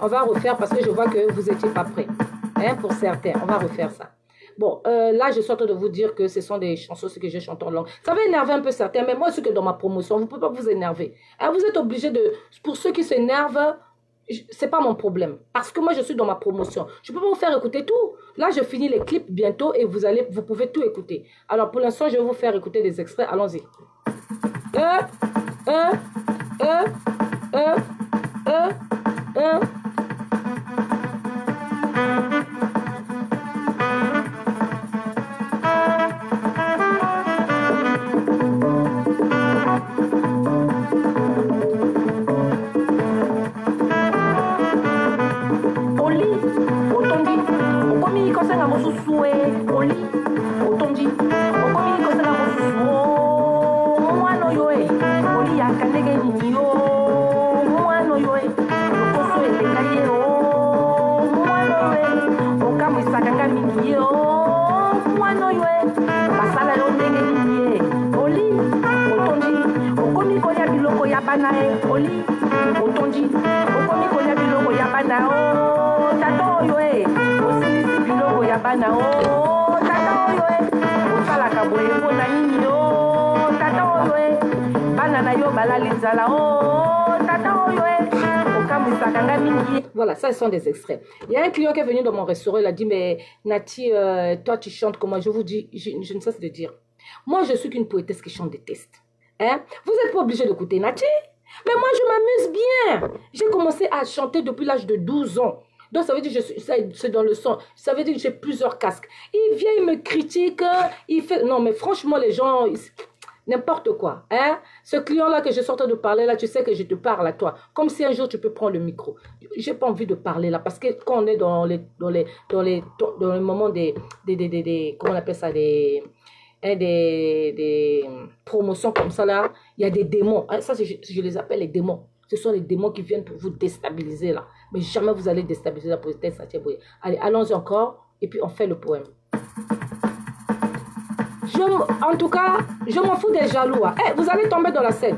On va refaire parce que je vois que vous étiez pas prêts hein, pour certains on va refaire ça Bon, euh, là, je suis en train de vous dire que ce sont des chansons ce que je chante en langue. Ça va énerver un peu certains, mais moi, ce que dans ma promotion, vous ne pouvez pas vous énerver. Hein, vous êtes obligé de... Pour ceux qui s'énervent, c'est pas mon problème. Parce que moi, je suis dans ma promotion. Je peux pas vous faire écouter tout. Là, je finis les clips bientôt et vous allez, vous pouvez tout écouter. Alors, pour l'instant, je vais vous faire écouter des extraits. Allons-y. Euh, euh, euh. Voilà, ça, ce sont des extraits. Il y a un client qui est venu dans mon restaurant, il a dit, mais Nati, euh, toi, tu chantes comment? Je vous dis, je, je ne cesse de dire. Moi, je suis qu'une poétesse qui chante des textes. Hein? Vous n'êtes pas obligé d'écouter Nati. Mais moi, je m'amuse bien. J'ai commencé à chanter depuis l'âge de 12 ans. Donc, ça veut dire que c'est dans le sang. Ça veut dire que j'ai plusieurs casques. Il vient, il me critique. Il fait... Non, mais franchement, les gens... N'importe quoi. Hein? Ce client-là que je suis en train de parler, là, tu sais que je te parle à toi. Comme si un jour tu peux prendre le micro. J'ai pas envie de parler là. Parce que quand on est dans les, dans les, dans les, dans le moment des, des, des, des, comment on appelle ça, des, hein, des, des promotions comme ça là, il y a des démons. Hein, Ça, je, les appelle les démons. Ce sont les démons qui viennent pour vous déstabiliser là. Mais jamais vous allez déstabiliser la Boye. Allez, allons-y encore. Et puis on fait le poème. En tout cas, je m'en fous des jaloux. hein. Eh, vous allez tomber dans la scène.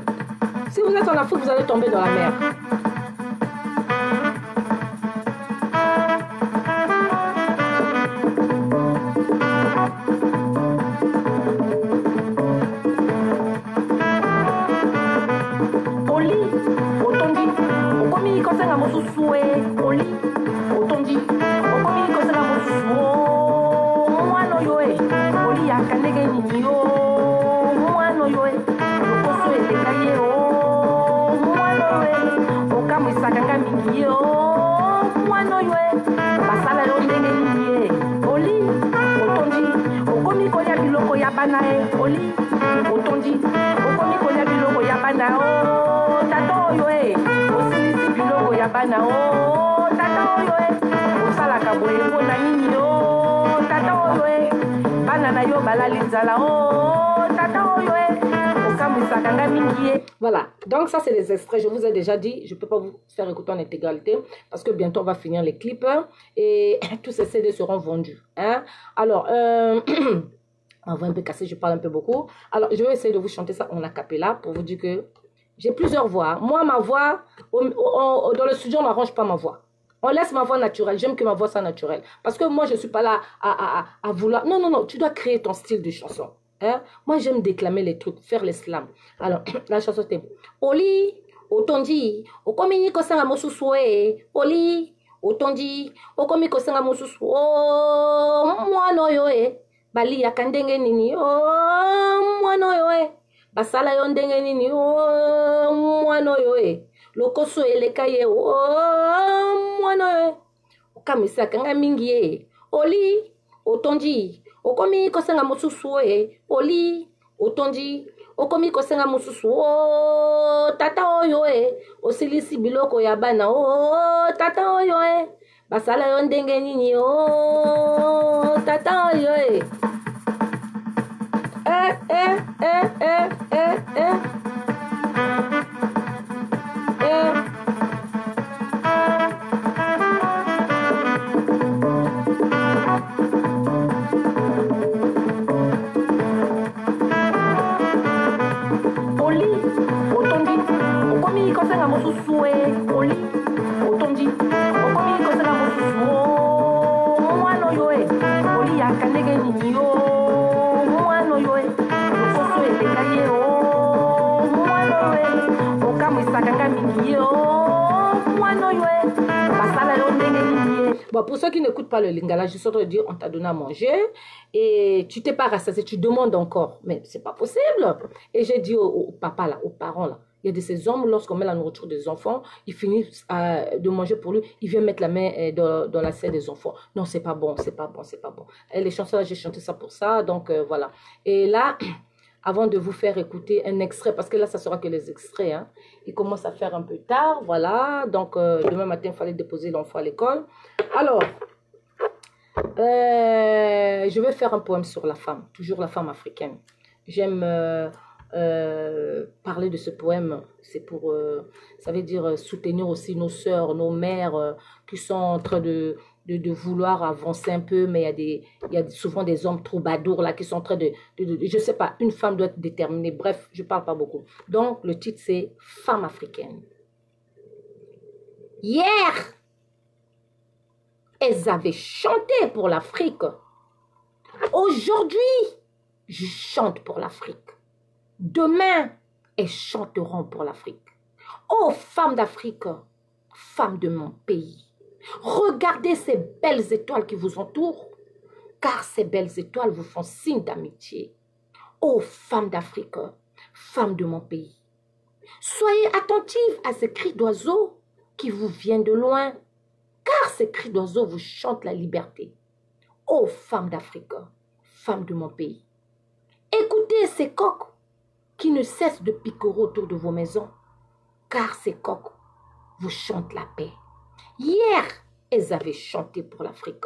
Si vous êtes en Afrique, vous allez tomber dans la mer. Bana o tata oyo e osalaka boye mpona nini o tata oyo e bana na yo balali nzala o tata oyo e okamwisaka nga mingi ye Voilà, donc ça c'est les extraits. Je vous ai déjà dit, je peux pas vous faire écouter en intégralité parce que bientôt on va finir les clips et tous ces CD seront vendus. Hein. Alors, euh, voix est un peu cassée, je parle un peu beaucoup. Alors, je vais essayer de vous chanter ça en acapella pour vous dire que j'ai plusieurs voix. Moi, ma voix, dans le studio, on n'arrange pas ma voix. On laisse ma voix naturelle. J'aime que ma voix soit naturelle. Parce que moi, je ne suis pas là à, à, à, vouloir. Non, non, non. Tu dois créer ton style de chanson. Hein? Moi, j'aime déclamer les trucs, faire les slams. Alors, la chanson, c'était Oli, otondi, kosanga e. Oli, otondi, kosanga mosusu. Oh, mwana oyo e. baliyaka ndenge nini? O mwana oyo e basala yo ndenge nini? O mwana oyo e. Lokoso eleka ye. O mwana oyo e. Okamisaka nga mingi ye. Oli otondi. Okomi kosenga mosusu e. Oli otondi. Okomi kosenga mosusu. O tata oyo e. Osilisi biloko ya bana. O tata oyo e. Basala yo ndenge nini? O tata oyo e eh, eh, eh, eh, eh, Pour ceux qui n'écoutent pas le lingala, je de dire, on t'a donné à manger et tu t'es pas rassasié, tu demandes encore. Mais c'est pas possible. Et j'ai dit au, papa là, aux parents là, il y a de ces hommes, lorsqu'on met la nourriture des enfants, ils finissent euh, de manger pour lui, ils viennent mettre la main euh, dans, dans la selle des enfants. Non, c'est pas bon, c'est pas bon, c'est pas bon. Et les chansons j'ai chanté ça pour ça, donc euh, voilà. Et là, avant de vous faire écouter un extrait, parce que là, ça sera que les extraits, hein, il commence à faire un peu tard, voilà. Donc, euh, demain matin, il fallait déposer l'enfant à l'école. Alors, euh, je vais faire un poème sur la femme, toujours la femme africaine. J'aime euh, parler de ce poème, c'est pour, ça veut dire soutenir aussi nos sœurs, nos mères qui sont en train de, de, vouloir avancer un peu, mais il y a, des, il y a souvent des hommes troubadours là qui sont en train de, je sais pas, une femme doit être déterminée. Bref, je parle pas beaucoup. Donc, le titre c'est Femme africaine. Hier, elles avaient chanté pour l'Afrique. Aujourd'hui, je chante pour l'Afrique. Demain, elles chanteront pour l'Afrique. Ô femmes d'Afrique, femmes de mon pays, regardez ces belles étoiles qui vous entourent, car ces belles étoiles vous font signe d'amitié. Ô femmes d'Afrique, femmes de mon pays, soyez attentives à ces cris d'oiseaux qui vous viennent de loin, car ces cris d'oiseaux vous chantent la liberté. Ô femmes d'Afrique, femmes de mon pays, écoutez ces coqs qui ne cessent de picorer autour de vos maisons, car ces coqs vous chantent la paix. Hier, elles avaient chanté pour l'Afrique.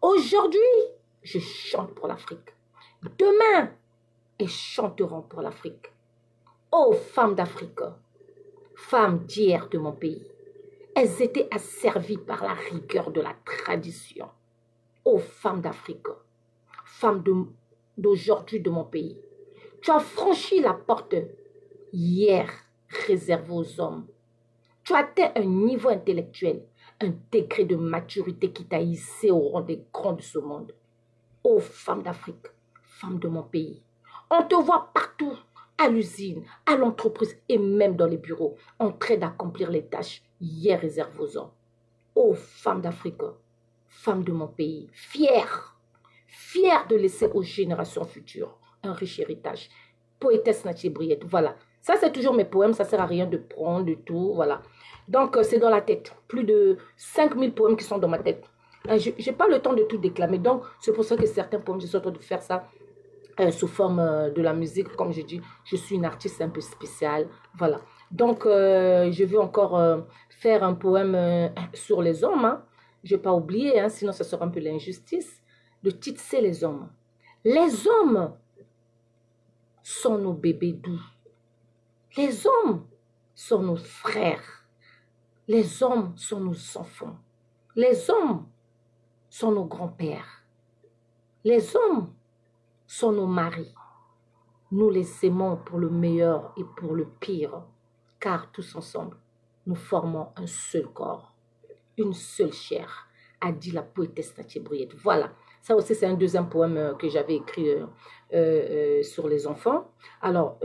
Aujourd'hui, je chante pour l'Afrique. Demain, elles chanteront pour l'Afrique. Ô femmes d'Afrique, femmes d'hier de mon pays, elles étaient asservies par la rigueur de la tradition. Ô femmes d'Afrique, femmes d'aujourd'hui de mon pays, tu as franchi la porte hier réservée aux hommes. Tu as atteint un niveau intellectuel, un degré de maturité qui t'a hissé au rang des grands de ce monde. Ô femmes d'Afrique, femmes de mon pays, on te voit partout, à l'usine, à l'entreprise et même dans les bureaux, en train d'accomplir les tâches hier réservées aux hommes. Ô femmes d'Afrique, femmes de mon pays, fières, fières de laisser aux générations futures un riche héritage. Poétesse Nathalie Briette, voilà. Ça, c'est toujours mes poèmes, ça sert à rien de prendre du tout, voilà. Donc, euh, c'est dans la tête. Plus de 5000 poèmes qui sont dans ma tête. Euh, Je n'ai pas le temps de tout déclamer, donc c'est pour ça que certains poèmes, je suis en train de faire ça euh, sous forme de la musique. Comme je dis, je suis une artiste un peu spéciale, voilà. Donc, je vais encore faire un poème sur les hommes. hein. Je ne vais pas oublier, hein, sinon ça sera un peu l'injustice. Le titre, les hommes. Les hommes sont nos bébés doux. Les hommes sont nos frères. Les hommes sont nos enfants. Les hommes sont nos grands-pères. Les hommes sont nos maris. Nous les aimons pour le meilleur et pour le pire, car tous ensemble, nous formons un seul corps, une seule chair, a dit la poétesse Nathalie Briette. Voilà, ça aussi c'est un deuxième poème euh, que j'avais écrit euh, euh, sur les enfants. Alors,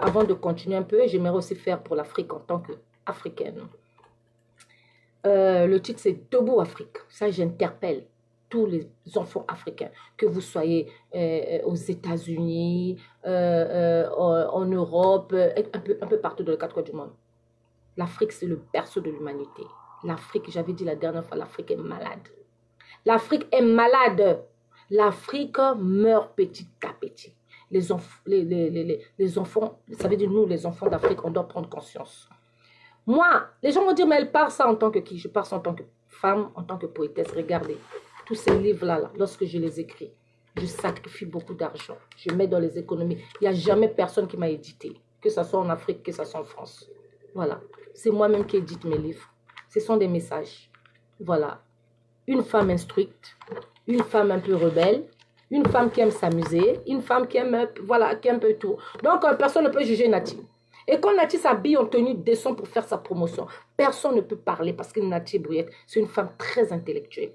avant de continuer un peu, j'aimerais aussi faire pour l'Afrique en tant qu'Africaine. Le titre c'est Debout Afrique. Ça, j'interpelle tous les enfants africains, que vous soyez aux États-Unis, en Europe, un peu, un peu partout dans les quatre coins du monde. L'Afrique, c'est le berceau de l'humanité. L'Afrique, j'avais dit la dernière fois, l'Afrique est malade. L'Afrique est malade. L'Afrique meurt petit à petit. Les, les, les, les, enfants, ça veut dire nous, les enfants d'Afrique, on doit prendre conscience. Moi, les gens vont dire, mais elle part ça en tant que qui? Je pars ça en tant que femme, en tant que poétesse. Regardez, tous ces livres-là, là, lorsque je les écris, je sacrifie beaucoup d'argent. Je mets dans les économies. Il n'y a jamais personne qui m'a édité, que ce soit en Afrique, que ce soit en France. Voilà. C'est moi-même qui édite mes livres. Ce sont des messages. Voilà. Une femme instruite, une femme un peu rebelle, une femme qui aime s'amuser, une femme qui aime, voilà, qui aime un peu tout. Donc, euh, personne ne peut juger Nati. Et quand Nati s'habille en tenue descend pour faire sa promotion, personne ne peut parler parce que Nati Brouillette, c'est une femme très intellectuelle.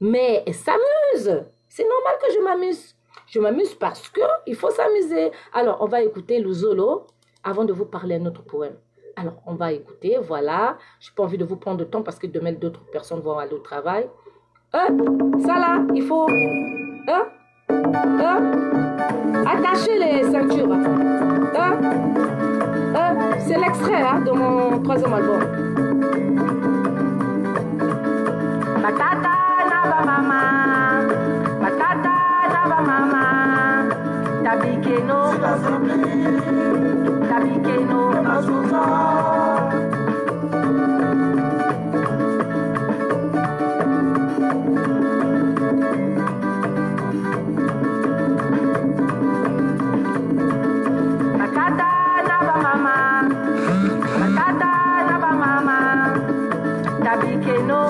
Mais elle s'amuse. C'est normal que je m'amuse. Je m'amuse parce que il faut s'amuser. Alors, on va écouter Luzolo avant de vous parler un autre poème. Alors, on va écouter, voilà. Je n'ai pas envie de vous prendre de temps parce que demain, d'autres personnes vont aller au travail. Ça là, il faut... Attacher les ceintures. C'est l'extrait hein, de mon troisième album. Matata na ba mama, matata na ba mama, tabikeno, tabikeno, matata na ba mama, matata na ba mama, tabikeno,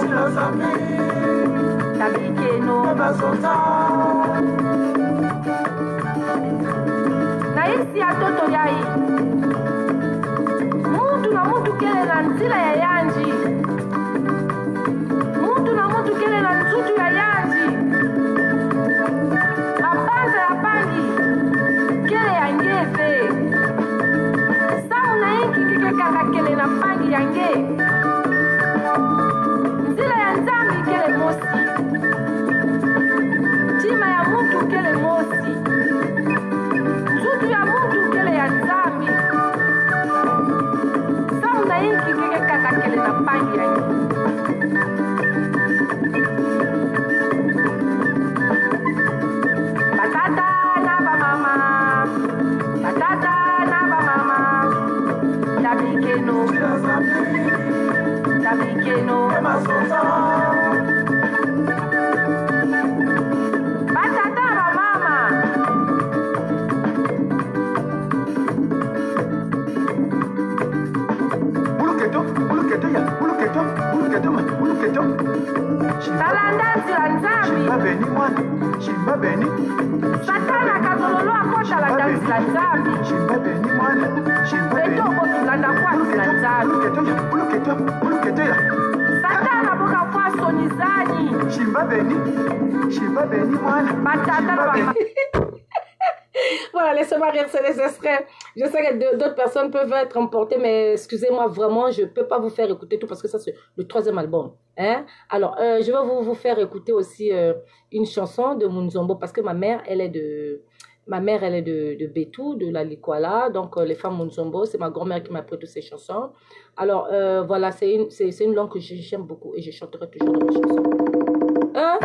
nzila ya yanji. Mutu na mutu kele na nzutu ya yanji. Mapanza ya pandi kele ya ngeve samu na inki kike kaka kele na pangi ya nge Shimba beni mwana, shimba beni. Satani akazololoa kota la dansi la nzambi. Shimba beni mwana, shimba beni. Beto kotulanda kwasi nzambi. Look at them, look at Shimba beni, shimba beni mwana. Matata. Voilà, laissez-moi rire, c'est des extraits. Je sais que d'autres personnes peuvent être emportées, mais excusez-moi, vraiment, je ne peux pas vous faire écouter tout parce que ça, c'est le troisième album. Hein? Alors, euh, je vais vous, faire écouter aussi euh, une chanson de Munzombo parce que ma mère, elle est de... Ma mère, elle est de, de Betou, de la Likwala. Donc, euh, les femmes Munzombo, c'est ma grand-mère qui m'a appris toutes ces chansons. Alors, voilà, c'est une, une langue que j'aime beaucoup et je chanterai toujours dans mes chansons. Hein?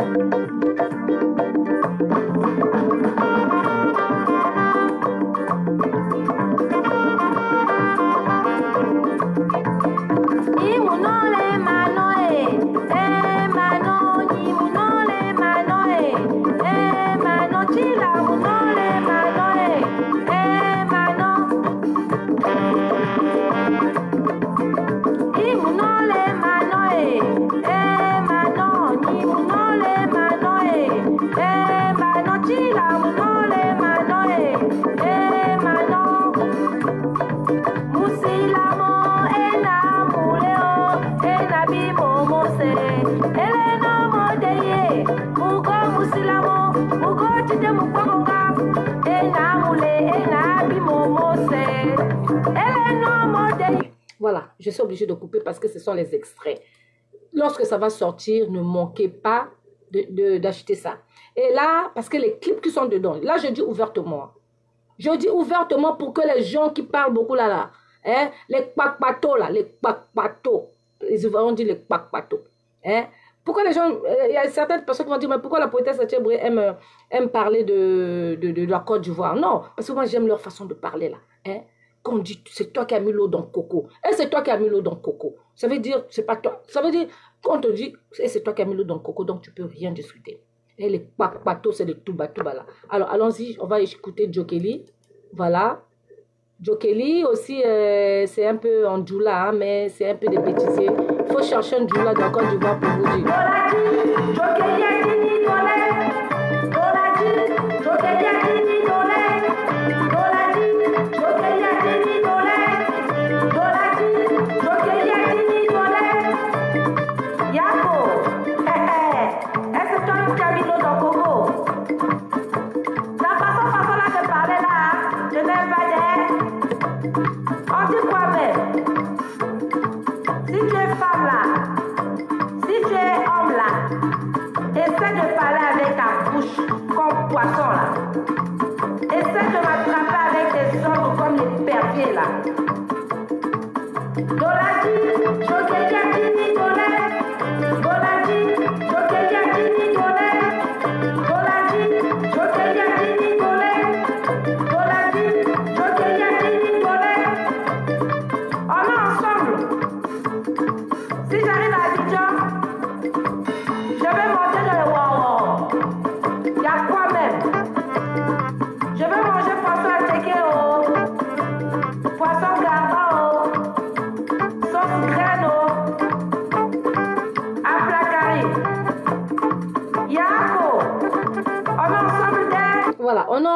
Voilà, je suis obligée de couper parce que ce sont les extraits. Lorsque ça va sortir, ne manquez pas d'acheter ça. Et là, parce que les clips qui sont dedans, là, je dis ouvertement. Je dis ouvertement pour que les gens qui parlent beaucoup là, là, hein, les kpakpatos là, les kpakpatos, les Ivoiriens disent les kpakpatos, hein, pourquoi les gens, euh, il y a certaines personnes qui vont dire, mais pourquoi la poétesse aime, euh, aime parler de, de, de la Côte d'Ivoire? Non, parce que moi j'aime leur façon de parler là. Hein? Dit, c'est toi qui as mis l'eau dans le coco. Et c'est toi qui as mis l'eau dans le coco. Ça veut dire, c'est pas toi. Ça veut dire, quand on te dit, et c'est toi qui as mis l'eau dans le coco, donc tu peux rien discuter. Et les patos, c'est les touba touba là. Alors allons-y, on va écouter Jokeli. Voilà. Jokeli aussi, euh, c'est un peu en djoula, hein, mais c'est un peu des bêtisiers. Il faut chercher un djoula dans le Côte d'Ivoire pour vous dire. Thank you.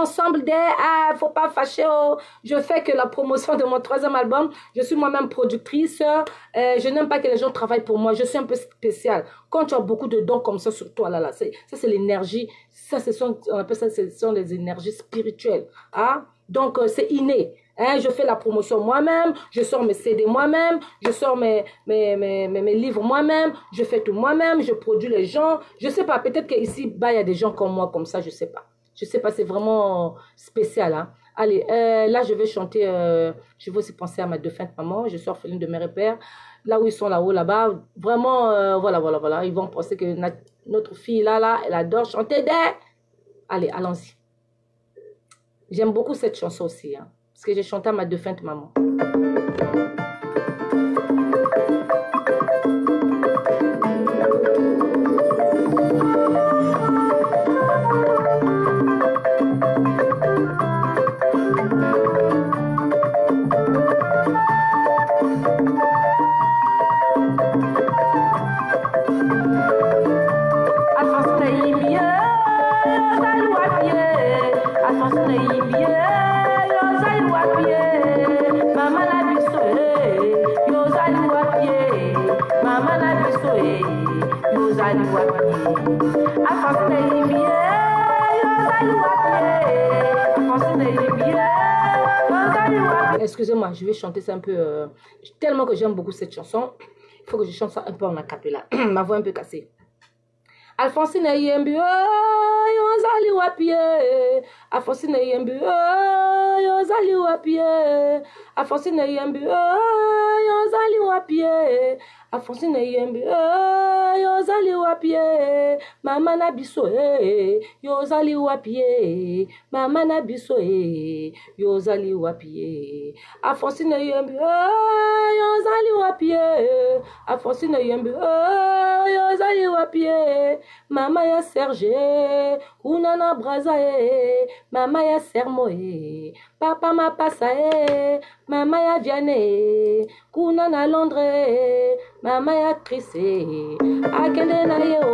Ensemble des. Ah, faut pas fâcher. oh. Je fais que la promotion de mon troisième album. Je suis moi-même productrice. Euh, je n'aime pas que les gens travaillent pour moi. Je suis un peu spéciale. Quand tu as beaucoup de dons comme ça sur toi, là, là, ça c'est l'énergie. Ça, ce sont, on appelle ça, ce sont les énergies spirituelles. Hein? Donc, euh, c'est inné. Hein, je fais la promotion moi-même, je sors mes CD moi-même, je sors mes, mes, mes, mes, livres moi-même, je fais tout moi-même, je produis les gens. Je sais pas, peut-être qu'ici, bah, il y a des gens comme moi, comme ça, je sais pas. Je sais pas, c'est vraiment spécial. Hein. Allez, euh, là, je vais chanter. euh, je vais aussi penser à ma défunte maman. Je suis orpheline de mère et père. Là où ils sont là-haut, là-bas. Vraiment, euh, voilà, voilà, voilà. Ils vont penser que notre fille, là, là, elle adore chanter des. Allez, allons-y. J'aime beaucoup cette chanson aussi. Hein, parce que j'ai chanté à ma défunte maman. Excusez-moi, je vais chanter ça un peu. euh, tellement que j'aime beaucoup cette chanson. Il faut que je chante ça un peu en acapella. Ma voix un peu cassée. Alphonsine yembi oh, yozali wapi ye Alphonsine yembi oh, yozali wapi afonsine yembi oyo eh, ozali wapi eh? e afonsine yembi oyo eh, ozali wapi e mama na biso e yo ozali wapi e mama na biso e yo ozali wapi e afonsine yembi oyo ozali wapi e afonsine yembi oyo ozali wapi e mama ya serge kuna na braza e mama ya sermo e papa mapasa ye mama ya viane ye kuna na londres ye mama ya trise ye akende na ye o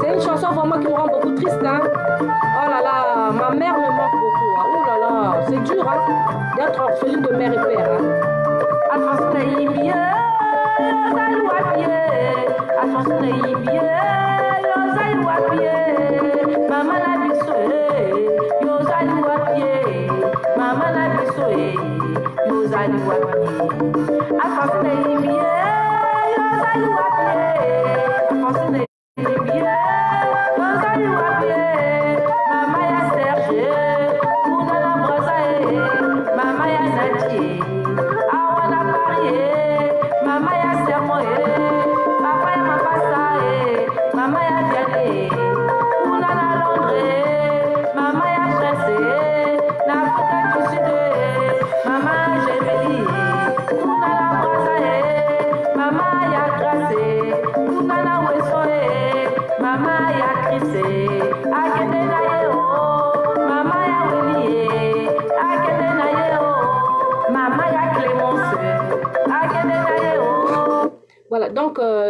C'est une chanson vraiment qui me rend beaucoup triste. Hein? Oh là là, ma mère me manque beaucoup. Oh là là, c'est dur hein? d'être orpheline de mère et père. Hein? Alphonse na yimbie, yozali wapi ye? Alphonse na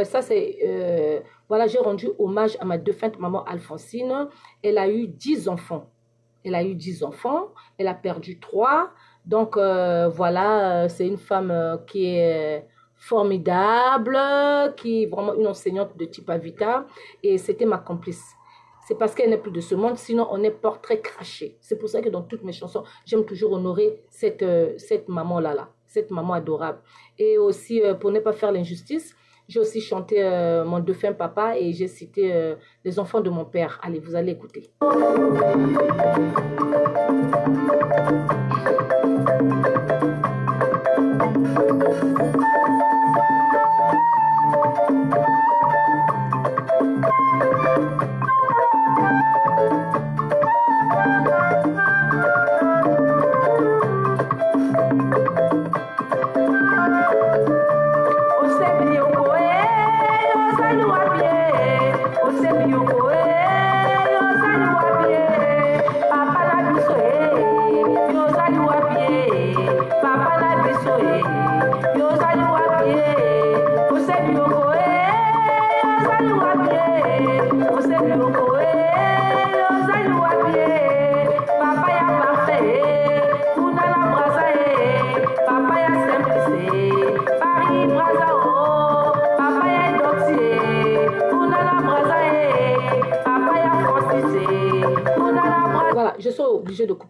ça c'est... euh, voilà, j'ai rendu hommage à ma défunte maman Alphonsine. Elle a eu 10 enfants. Elle a eu 10 enfants. Elle a perdu 3. Donc euh, voilà, euh, c'est une femme euh, qui est euh, formidable, qui est vraiment une enseignante de type Avita. Et c'était ma complice. C'est parce qu'elle n'est plus de ce monde, sinon on est portrait craché. C'est pour ça que dans toutes mes chansons, j'aime toujours honorer cette, euh, cette maman-là, là, cette maman adorable. Et aussi, euh, pour ne pas faire l'injustice, J'ai aussi chanté euh, mon défunt papa et j'ai cité euh, les enfants de mon père. Allez, vous allez écouter.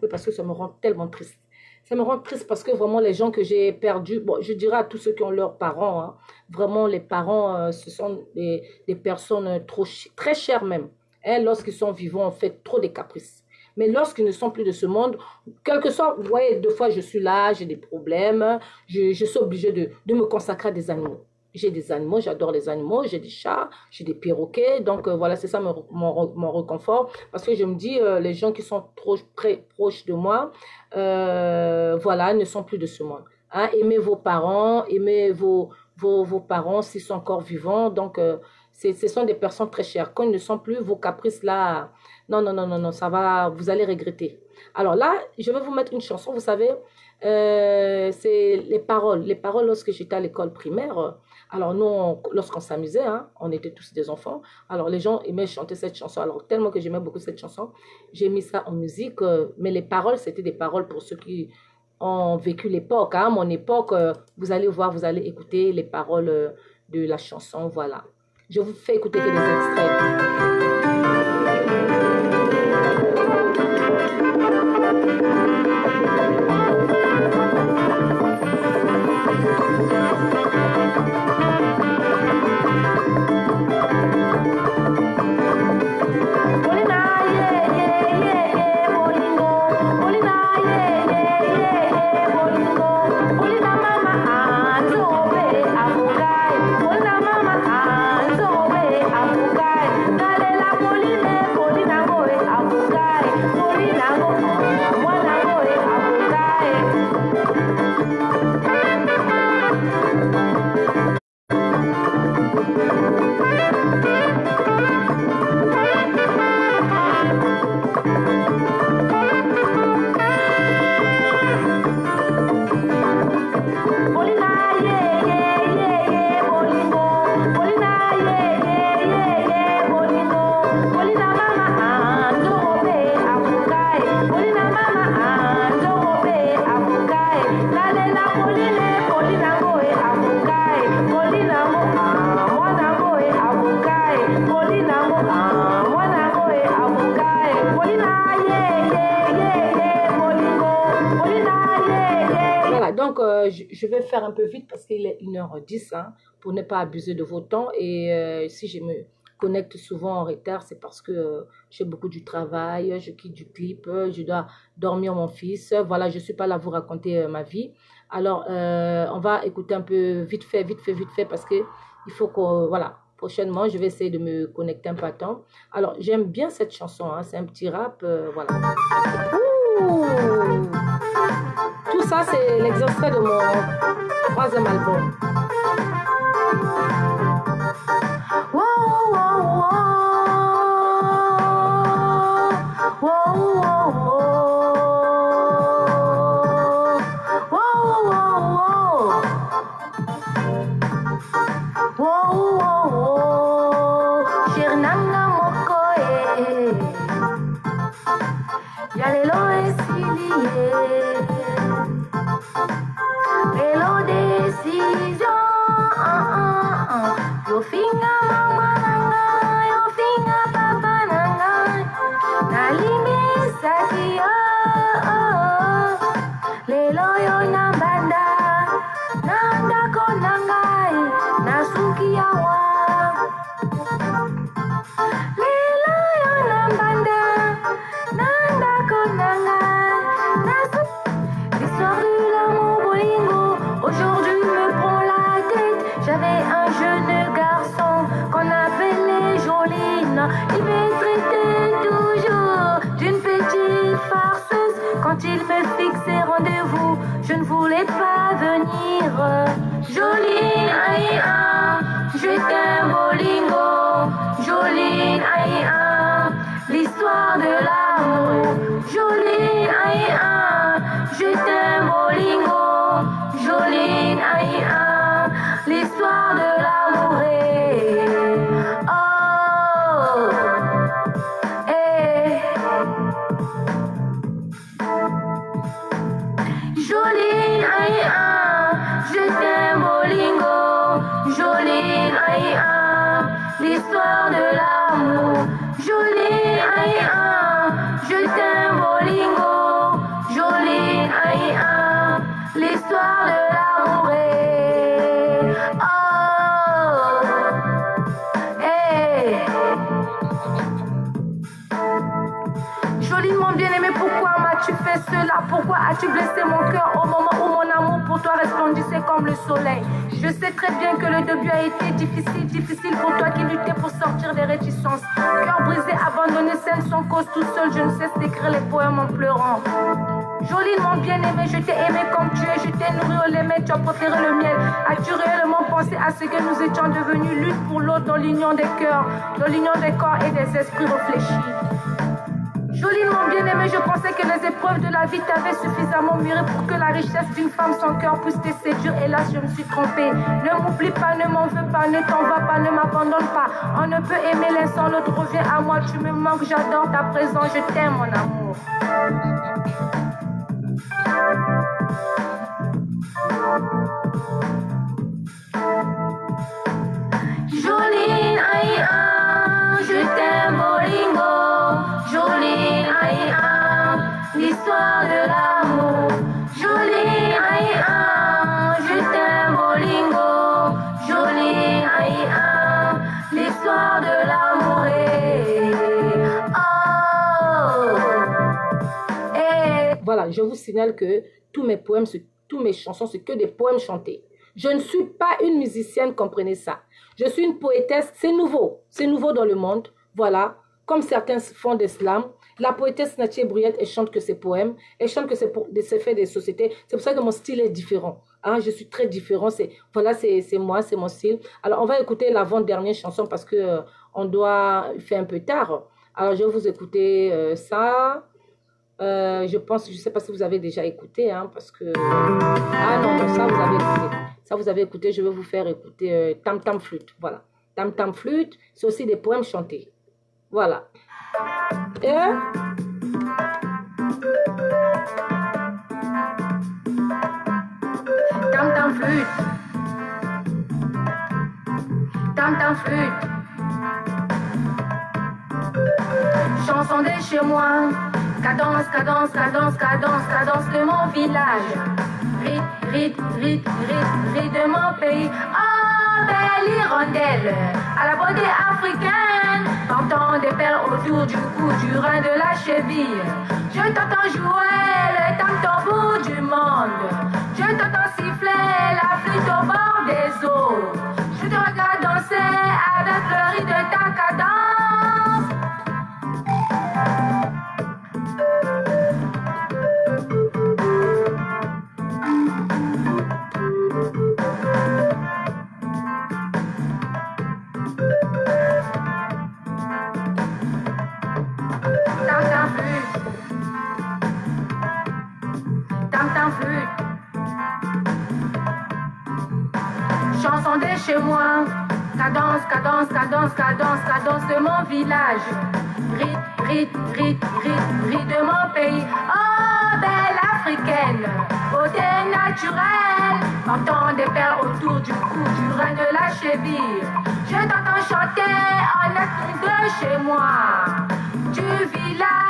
Parce que ça me rend tellement triste. Ça me rend triste parce que vraiment les gens que j'ai perdus, bon, je dirais à tous ceux qui ont leurs parents, hein, vraiment les parents, euh, ce sont des, des personnes très chères même. Hein, Lorsqu'ils sont vivants, on fait trop de caprices. Mais lorsqu'ils ne sont plus de ce monde, quel que soit, vous voyez, deux fois je suis là, j'ai des problèmes, je, suis obligée de me consacrer à des animaux. J'ai des animaux, j'adore les animaux, j'ai des chats, j'ai des perroquets, donc euh, voilà, c'est ça mon, mon, mon réconfort. Parce que je me dis, euh, les gens qui sont trop près, proches de moi, euh, voilà, ne sont plus de ce monde. Hein, aimez vos parents, aimez vos, vos, vos parents s'ils sont encore vivants. Donc, ce sont des personnes très chères. Quand ils ne sont plus, vos caprices là, non, non, non, non, non, ça va, vous allez regretter. Alors là, je vais vous mettre une chanson, vous savez, c'est les paroles. Les paroles, lorsque j'étais à l'école primaire, alors nous, on- lorsqu'on s'amusait, hein, on était tous des enfants, alors les gens aimaient chanter cette chanson. Alors tellement que j'aimais beaucoup cette chanson, j'ai mis ça en musique, euh, mais les paroles, c'était des paroles pour ceux qui ont vécu l'époque. Hein. Mon époque, euh, vous allez voir, vous allez écouter les paroles euh, de la chanson, voilà. Je vous fais écouter que des extraits. Euh, je, vais faire un peu vite parce qu'il est 1h10 hein, pour ne pas abuser de vos temps. Et euh, si je me connecte souvent en retard, c'est parce que euh, j'ai beaucoup du travail, je quitte du clip, je dois dormir mon fils. Voilà, je ne suis pas là à vous raconter ma vie. Alors, on va écouter un peu vite fait, vite fait, vite fait parce que il faut que, voilà, prochainement, je vais essayer de me connecter un peu à temps. Alors, j'aime bien cette chanson, hein, c'est un petit rap, voilà. Ouh tout ça, c'est l'extrait de mon troisième album. As-tu blessé mon cœur au moment où mon amour pour toi resplendissait comme le soleil? Je sais très bien que le début a été difficile, difficile pour toi qui luttais pour sortir des réticences. Cœur brisé, abandonné, scène sans cause, tout seul, je ne cesse d'écrire les poèmes en pleurant. Jolie, mon bien-aimé, je t'ai aimé comme tu es, je t'ai nourri au lait, tu as préféré le miel. As-tu réellement pensé à ce que nous étions devenus? L'une pour l'autre dans l'union des cœurs, dans l'union des corps et des esprits réfléchis Jolie, mon bien-aimé, je pensais que les épreuves de la vie t'avaient suffisamment mûri pour que la richesse d'une femme sans cœur puisse te séduire. Hélas, je me suis trompée. Ne m'oublie pas, ne m'en veux pas, ne t'en va pas, ne m'abandonne pas. On ne peut aimer l'un sans l'autre. Reviens à moi, tu me manques, j'adore ta présence, je t'aime, mon amour. Jolie, aïe, ah, je t'aime, Bolingo. Voilà, je vous signale que tous mes poèmes, tous mes chansons, c'est que des poèmes chantés. Je ne suis pas une musicienne, comprenez ça. Je suis une poétesse, c'est nouveau, c'est nouveau dans le monde. Voilà, comme certains font de slam. La poétesse Nathier Bruyette, elle chante que ses poèmes, elle chante que des faits des sociétés. C'est pour ça que mon style est différent. Hein, je suis très différent. C'est voilà, c'est moi, c'est mon style. Alors on va écouter l'avant-dernière chanson parce que euh, on doit fait un peu tard. Alors je vais vous écouter euh, ça. Euh, je pense, je sais pas si vous avez déjà écouté, hein, parce que ah non, non, ça vous avez écouté. Ça vous avez écouté. Je vais vous faire écouter euh, Tam Tam Flûte. Voilà, Tam Tam Flûte, c'est aussi des poèmes chantés. Voilà. Tam tam flûte. Tam tam flûte. Chanson de chez moi. Cadence, cadence, cadence, cadence, cadence de mon village. Rite, rite, rite, rite, rite de mon pays. Oh, à la beauté africaine. Portant des perles autour du cou, du rein de la cheville. Je t'entends jouer le tam-tambour du monde. Je t'entends siffler la flûte au bord des eaux. Je te regarde autour du cou, du rein de la cheville. Je t'entends chanter en acte de chez moi. Du village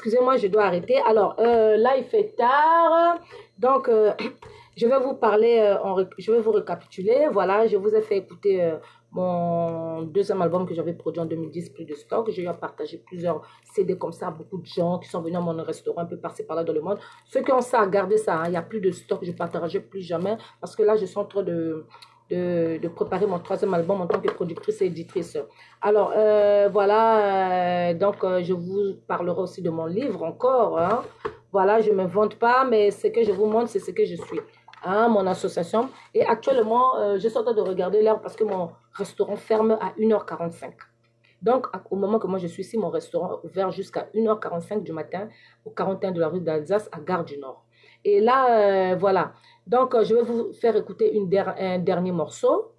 excusez-moi, je dois arrêter. Alors, euh, là, il fait tard. Donc, euh, je vais vous parler, euh, je vais vous récapituler. Voilà, je vous ai fait écouter mon deuxième album que j'avais produit en 2010, plus de stock. J'ai eu partager plusieurs CD comme ça à beaucoup de gens qui sont venus à mon restaurant un peu par-ci par-là dans le monde. Ceux qui ont ça, gardez ça. hein. Il n'y a plus de stock, je ne partagerai plus jamais parce que là, je suis en train de, de, préparer mon troisième album en tant que productrice et éditrice. Alors, euh, voilà, euh, donc euh, je vous parlerai aussi de mon livre encore. hein. Voilà, je ne me vante pas, mais ce que je vous montre, c'est ce que je suis. Hein, mon association. Et actuellement, je suis en train de regarder l'heure parce que mon restaurant ferme à 1h45. Donc, au moment que moi je suis ici, mon restaurant est ouvert jusqu'à 1h45 du matin au 41 de la rue d'Alsace à Gare du Nord. Et là, voilà. Donc, euh, je vais vous faire écouter une un dernier morceau.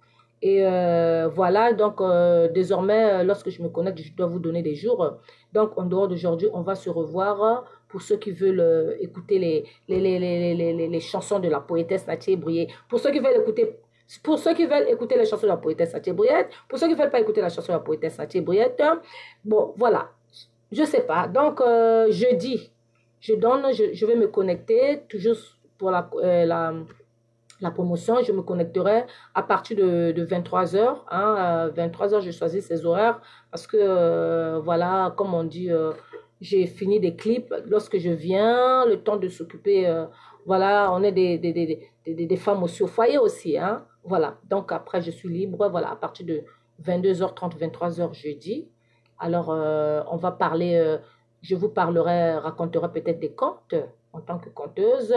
Et euh, voilà, donc euh, désormais, lorsque je me connecte, je dois vous donner des jours. Donc, en dehors d'aujourd'hui, on va se revoir pour ceux qui veulent écouter les, les, les, les, les, chansons de la poétesse Nathalie Brouillet. Pour ceux qui veulent écouter pour ceux qui veulent écouter les chansons de la poétesse Nathalie Brouillette, pour ceux qui ne veulent pas écouter la chanson de la poétesse Nathalie Brouillette, bon, voilà. Je sais pas. Donc, jeudi, je donne, je, je vais me connecter, toujours euh, la, promotion, je me connecterai à partir de, de 23h. Hein, 23h, je choisis ces horaires parce que, euh, voilà, comme on dit, euh, j'ai fini des clips. Lorsque je viens, le temps de s'occuper, voilà, on est des, des, des, des, femmes aussi au foyer aussi. Hein, voilà, donc après, je suis libre, voilà, à partir de 22h30, 23h jeudi. Alors, on va parler, je vous parlerai, raconterai peut-être des contes en tant que conteuse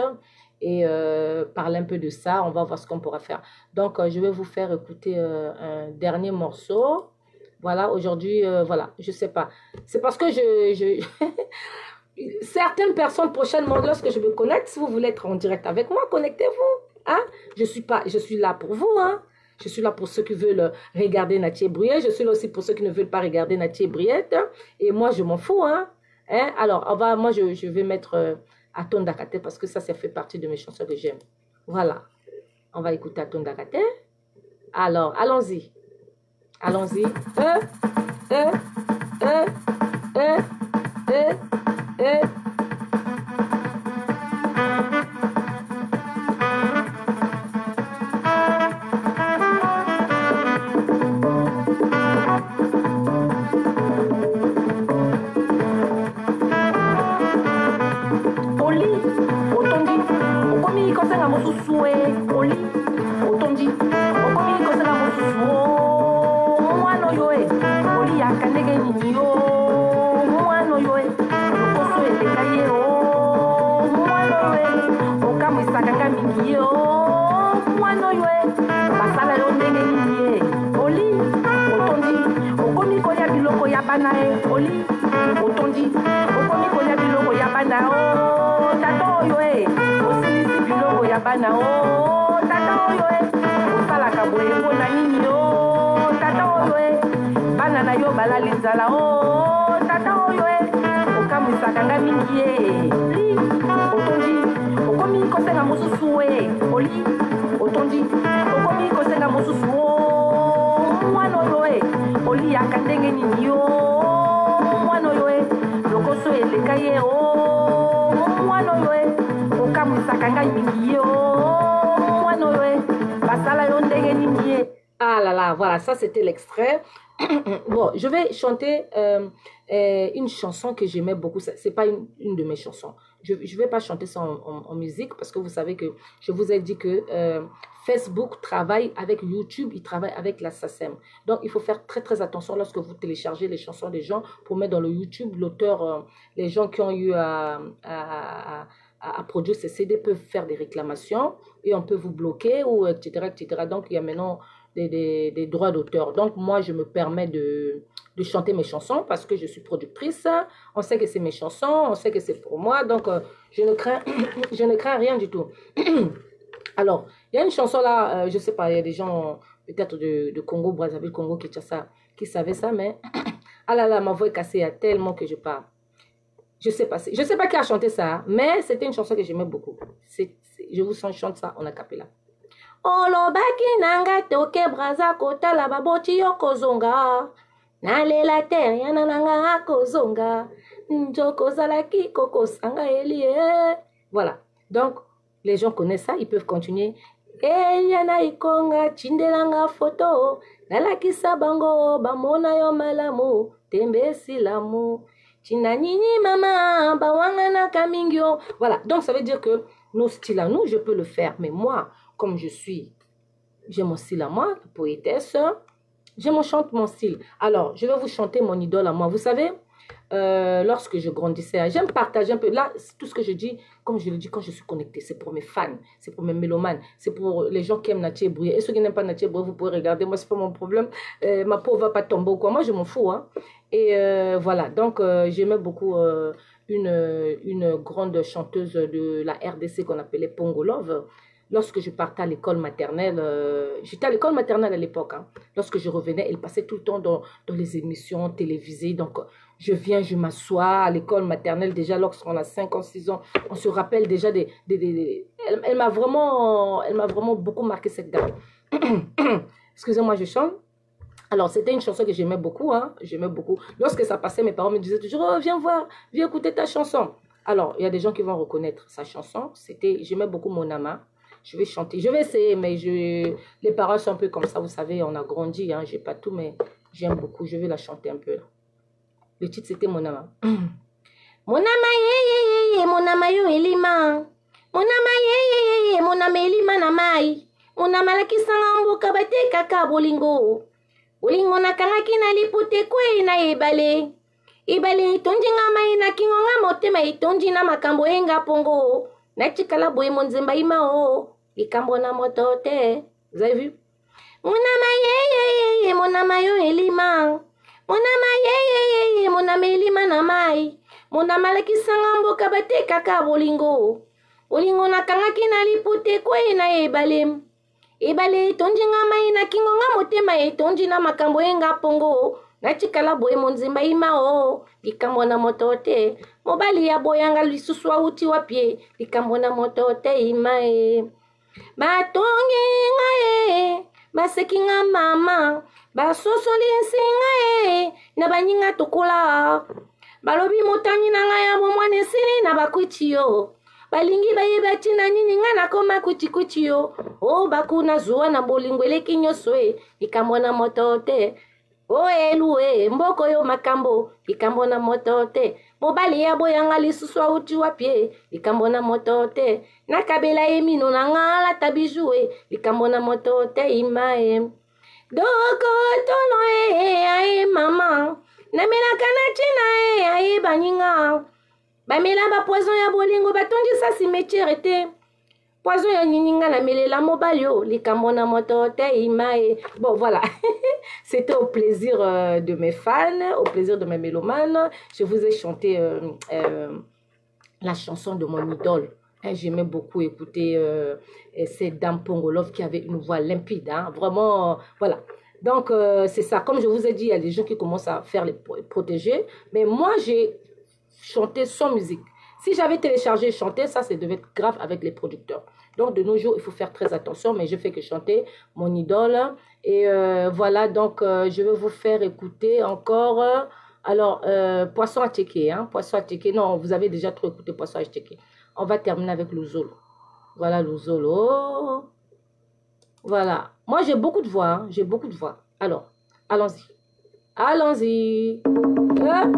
et euh, parler un peu de ça. On va voir ce qu'on pourra faire. Donc, euh, je vais vous faire écouter euh, un dernier morceau. Voilà, aujourd'hui, voilà, je sais pas. C'est parce que je, certaines personnes prochainement, lorsque je me connecte, si vous voulez être en direct avec moi, connectez-vous. Hein? Je suis pas, je suis là pour vous. Hein? Je suis là pour ceux qui veulent regarder Nathier Bruyette. Je suis là aussi pour ceux qui ne veulent pas regarder Nathier Briette. Et moi, je m'en fous. Hein? Hein? Alors, on va, moi, je, je vais mettre Aton Dakate parce que ça, ça fait partie de mes chansons que j'aime. Voilà. On va écouter Aton Dakate. Alors, allons-y. Allons-y. Euh, euh, euh, euh, euh, euh. Na yo balali nzala o tata oyo e okamwisaka nga mingi e li otondi okomi kosenga mosusu e oli otondi okomi kosenga mosusu. O mwana oyo e oliyaka ndenge nini? Yo mwana oyo e lokoso eleka ye o mwana oyo e okamwisaka ngai mingi ye o mwana oyo e basala yo ndenge nini ye Ah là là, voilà, ça c'était l'extrait. bon, je vais chanter euh, euh, une chanson que j'aimais beaucoup. Ce n'est pas une, de mes chansons. Je ne vais pas chanter ça en, musique parce que vous savez que je vous ai dit que euh, Facebook travaille avec YouTube, il travaille avec la SACEM. Donc, il faut faire très très attention lorsque vous téléchargez les chansons des gens pour mettre dans le YouTube. L'auteur, les gens qui ont eu à, à, produire ces CD peuvent faire des réclamations et on peut vous bloquer, ou etc. etc. Donc, il y a maintenant des, droits d'auteur. Donc, moi, je me permets de, de, chanter mes chansons parce que je suis productrice. On sait que c'est mes chansons, on sait que c'est pour moi. Donc, euh, je, ne crains, je ne crains rien du tout. Alors, il y a une chanson là, euh, je sais pas, il y a des gens peut-être de, de, Congo, Brazzaville, Congo, Kinshasa, qui savaient ça, mais ah là là, ma voix est cassée, il y a tellement que je parle. Je sais je sais pas qui a chanté ça, mais c'était une chanson que j'aimais beaucoup. Je vous chante ça en acapella. Olobaki na ngai toke braza kotala baboti yo kozonga. Nalela te yana na ngai akozonga. Nzoko ozalaki kokosanga eli e voilà. Donc Les gens connaissent ça, ils peuvent continuer. eyana ikonga cindelanga foto nalakisa bango bamona yo malamu. Tembe esilamu tina nyinyi mama? Bawanganaka mingi yo. Voilà. Donc ça veut dire que nos styles à nous je peux le faire. Mais moi comme je suis j'ai mon style à moi poétesse je me chante mon style alors je vais vous chanter mon idole à moi vous savez euh, lorsque je grandissais, j'aime partager un peu. Là, tout ce que je dis, comme je le dis, quand je suis connectée, c'est pour mes fans, c'est pour mes mélomanes, c'est pour les gens qui aiment Natia Brouillet. Et ceux qui n'aiment pas Natia Brouillet, vous pouvez regarder. Moi, c'est pas mon problème. Euh, ma peau va pas tomber ou quoi. Moi, je m'en fous. Hein. Et euh, voilà. Donc, j'aimais beaucoup une, une grande chanteuse de la RDC qu'on appelait Pongo Love. Lorsque je partais à l'école maternelle, euh, j'étais à l'école maternelle à l'époque. Hein. Lorsque je revenais, elle passait tout le temps dans, dans les émissions télévisées. Donc, je viens, je m'assois à l'école maternelle déjà lorsqu'on a 5 ans, 6 ans. On se rappelle déjà des... des. Elle, m'a vraiment, vraiment beaucoup marqué cette dame. Excusez-moi, je chante. Alors, c'était une chanson que j'aimais beaucoup. Hein. J'aimais beaucoup. Lorsque ça passait, mes parents me disaient toujours oh, Viens voir, viens écouter ta chanson. Alors, il y a des gens qui vont reconnaître sa chanson. C'était J'aimais beaucoup Mon Ama. Je vais chanter. Je vais essayer, mais je... les paroles sont un peu comme ça. Vous savez, on a grandi. Hein. J'ai pas tout, mais j'aime beaucoup. Je vais la chanter un peu. Le titre, c'était Mon Ama. Mon Ama, ye, ye, ye, Mon Ama, yo, elima. Mon Ama, ye, ye, ye, Mon Ama, elima na mai. Mon Ama, lakisanga mboka batekaka bolingo. bolingo nakangaki na liputa ekwei na ebale ebale etondi nga mai na kingo nga motema etondi na makambo yenga mpongo natikala boye monzemba ima o likambo na moto te. Vous avez vu? Monama yeyeyeye monama yo elima. Monama yeyeyeye monama elima na mai. Monama alakisanga mboka batekaka bolingo. Bolingo nakangaki na liputa ekwei na ebale. Ebale etondi nga mai na kingo nga motema etondi na makambo yenga mpongo natikala boye monzemba ima o likambo na moto te. Mobali ya boyanga lisusu auti wapie likambo na moto te ima e batongi nga e baseki nga mama basosolisi nga e na baninga tokola balobi motangi na ngai ya bomwana esili na bakwiti yo. Balingi bayeba ntina nini ngai nakoma kutikuti yo. O bakuna zuwa na bolingo eleki nyonso e likambo na moto te. O elu e mboko oyo makambo likambo na moto te. Mobali ya boyanga lisusu auti wapi e likambo na moto te nakabela ye mino na nga alata biju e likambo na moto te ima e dokotono e aye mama. Namelaka na ntina e aye baninga. Bamela bapoison ya bolingo batondisa cimetiere te. Poison ya nini nga namelela mobali o likambo na moto te ima e bon voilà. C'était au plaisir euh, de mes fans au plaisir de mes mélomanes. Je vous ai chanté euh, euh, la chanson de mon idole j'aimais beaucoup écouter euh, cette dame Pongolov qui avait une voix limpide hein, vraiment voilà donc euh, c'est ça comme je vous ai dit il y a des gens qui commencent à faire les protéger mais moi j'ai chanter sans musique. Si j'avais téléchargé et chanté, ça, ça devait être grave avec les producteurs. Donc, de nos jours, il faut faire très attention, mais je fais que chanter mon idole. Et euh, voilà, donc, euh, je vais vous faire écouter encore. euh, alors, euh, Poisson à checker, hein, Poisson à checker. Non, vous avez déjà trop écouté Poisson à checker. On va terminer avec Luzolo. Voilà, Luzolo. Voilà. Moi, j'ai beaucoup de voix, hein, j'ai beaucoup de voix. Alors, allons-y. Allons-y. Hein?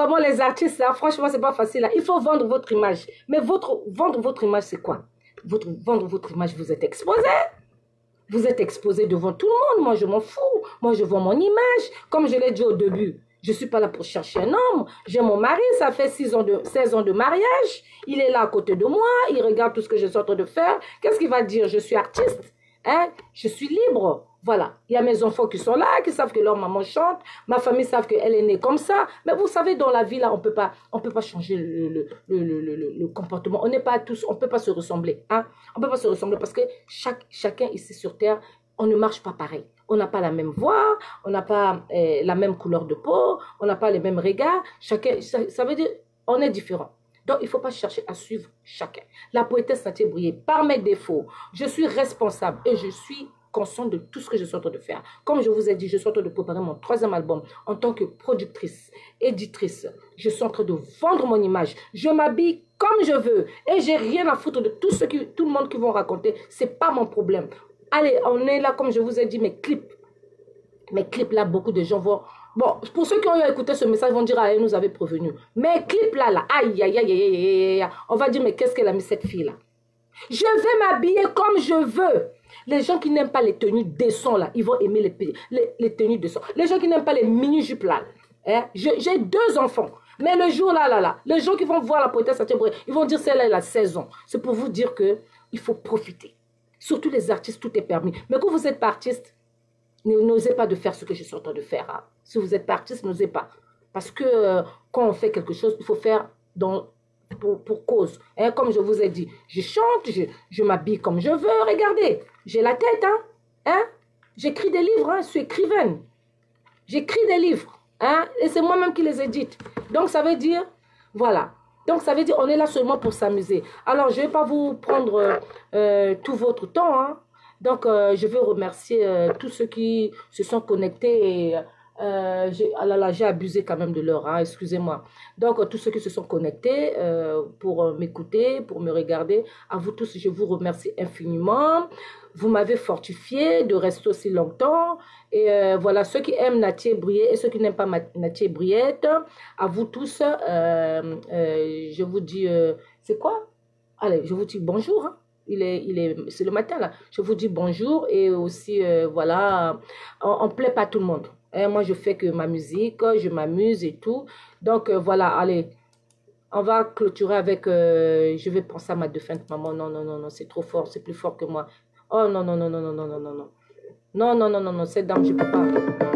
Vraiment, les artistes, là, franchement, c'est pas facile. Il faut vendre votre image. Mais votre, vendre votre image, c'est quoi? Votre, Vendre votre image, vous êtes exposé. Vous êtes exposé devant tout le monde. Moi, je m'en fous. Moi, je vends mon image. Comme je l'ai dit au début, je suis pas là pour chercher un homme. J'ai mon mari, ça fait 6 ans de, 16 ans de mariage. Il est là à côté de moi. Il regarde tout ce que je suis en train de faire. Qu'est-ce qu'il va dire? Je suis artiste. Hein? Je suis libre. Voilà. Il y a mes enfants qui sont là, qui savent que leur maman chante. Ma famille savent qu'elle est née comme ça. Mais vous savez, dans la vie, là, on on peut pas changer le, le, le, le, comportement. On n'est pas tous, on peut pas se ressembler. Hein? On peut pas se ressembler parce que chaque, chacun ici sur Terre, on ne marche pas pareil. On n'a pas la même voix, on n'a pas euh, la même couleur de peau, on n'a pas les mêmes regards. Chacun, ça, veut dire, on est différent. Donc, il ne faut pas chercher à suivre chacun. La poétesse Santé Brouillé, par mes défauts, je suis responsable et je suis conscient de tout ce que je suis en train de faire. Comme je vous ai dit, je suis en train de préparer mon troisième album en tant que productrice, éditrice. Je suis en train de vendre mon image. Je m'habille comme je veux et j'ai rien à foutre de tout ce qui, tout le monde qui vont raconter. C'est pas mon problème. Allez, on est là, comme je vous ai dit, mes clips. Mes clips là, beaucoup de gens vont. Bon, pour ceux qui ont écouté ce message, vont dire, ah, elle nous avait prévenu. Mes clips là, là, aïe, aïe, aïe, aïe, aïe, aïe. On va dire, mais qu'est-ce qu'elle a mis cette fille là? Je vais m'habiller comme je veux. Les gens qui n'aiment pas les tenues décents là, ils vont aimer les, les, les tenues. Les gens qui n'aiment pas les mini-jupes là, hein, j'ai deux enfants. Mais le jour là, là, là, les gens qui vont voir la Bouré, ils vont dire celle-là, elle a 16 ans. C'est pour vous dire que il faut profiter. Surtout les artistes, tout est permis. Mais quand vous êtes pas artiste, n'osez pas de faire ce que je suis en train de faire. hein. Si vous êtes pas artiste, n'osez pas. Parce que euh, quand on fait quelque chose, il faut faire dans, pour, cause. Hein, comme je vous ai dit, je chante, je, m'habille comme je veux. Regardez, j'ai la tête. Hein, hein? J'écris des livres, hein, je suis écrivaine. J'écris des livres. Hein, et c'est moi-même qui les édite. Donc, ça veut dire, voilà. Donc, ça veut dire, on est là seulement pour s'amuser. Alors, je ne vais pas vous prendre euh, euh, tout votre temps. Hein. Donc, euh, je veux remercier tous ceux qui se sont connectés. Euh, ah j'ai abusé quand même de l'heure, hein, excusez-moi. Donc, euh, tous ceux qui se sont connectés euh, pour euh, m'écouter, pour me regarder, à vous tous, je vous remercie infiniment. Vous m'avez fortifié de rester aussi longtemps. Et voilà, ceux qui aiment Natier Briette et ceux qui n'aiment pas Natier Briette, à vous tous, je vous dis, c'est quoi? Allez, je vous dis bonjour. hein. Il est, il est, c'est le matin là. Je vous dis bonjour et aussi, voilà, on ne plaît pas tout le monde. Hein, moi, je fais que ma musique, je m'amuse et tout. Donc, euh, voilà, allez, on va clôturer avec, euh, je vais penser à ma défunte maman. Non, non, non, non, c'est trop fort, c'est plus fort que moi. Oh non, non, non, non, non, non, non, non, non. Non, non, non, non, non, cette dame, je peux pas.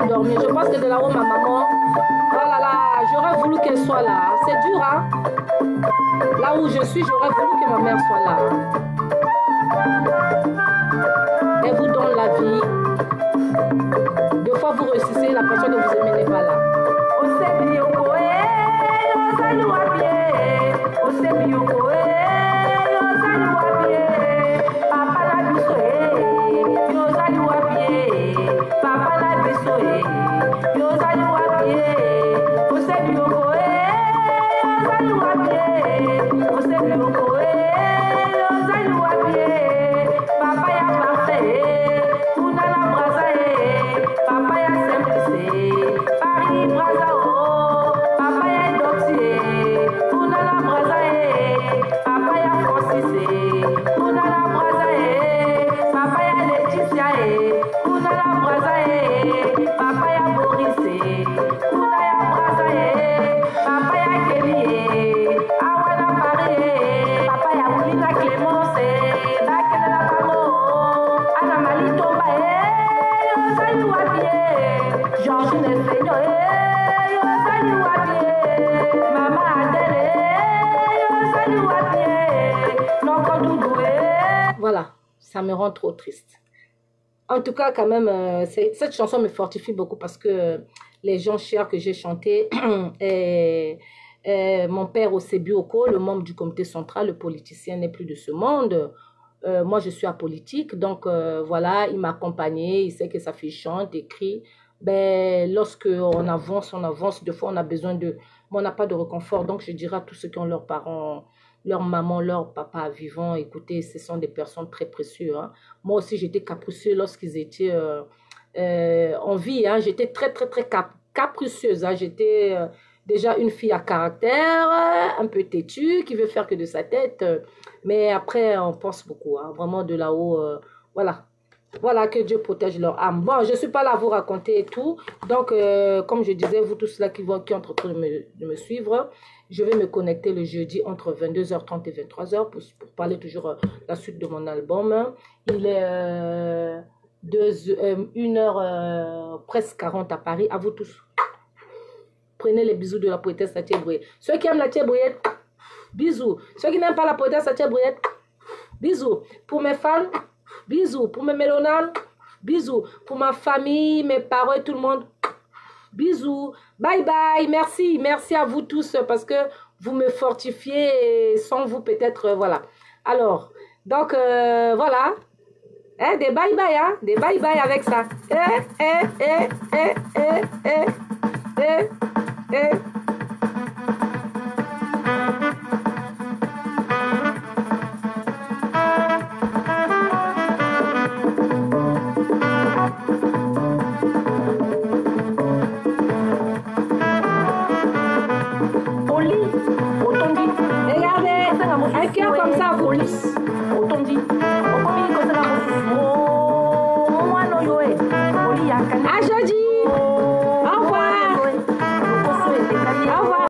Dormir. Je pense que de là-haut, ma maman, oh là là, j'aurais voulu qu'elle soit là. C'est dur, hein? Là où je suis, j'aurais voulu que ma mère soit là. Trop triste. En tout cas, quand même, euh, cette chanson me fortifie beaucoup parce que euh, les gens chers que j'ai chantés, et, mon père Osebioko, le membre du comité central, le politicien n'est plus de ce monde. Euh, moi, je suis apolitique, donc voilà, il m'a accompagné, il sait que sa fille chante, écrit. Ben, lorsque on avance, on avance, deux fois on a besoin de... Mais on n'a pas de réconfort, donc je dirais à tous ceux qui ont leurs parents leur maman, leur papa vivant, écoutez, ce sont des personnes très précieuses. hein. Moi aussi, j'étais capricieux lorsqu'ils étaient euh, euh, en vie. hein. J'étais très, très, très cap- capricieuse. hein. J'étais euh, déjà une fille à caractère, un peu têtue, qui veut faire que de sa tête. mais après, on pense beaucoup. hein. Vraiment de là-haut, voilà. Voilà, que Dieu protège leur âme. Bon, je ne suis pas là à vous raconter tout. Donc, comme je disais, vous tous là qui, vont, qui train de me, de me suivre, je vais me connecter le jeudi entre 22h30 et 23h pour, pour parler toujours euh, la suite de mon album. Il est euh, deux, euh, une heure euh, presque 40 à Paris. À vous tous. Prenez les bisous de la poétesse Satia Brouillette. Ceux qui aiment la Brouillette, bisous. Ceux qui n'aiment pas la poétesse Satia Brouillette, bisous. Pour mes fans, bisous. Pour mes mélonanes, bisous. Pour ma famille, mes parents et tout le monde, Bisous. Bye bye. Merci. Merci à vous tous parce que vous me fortifiez sans vous peut-être, euh, voilà. Alors, donc, euh, voilà. Hein, des bye bye, hein. Des bye bye avec ça. Eh, eh, eh, eh, eh, eh, eh, eh.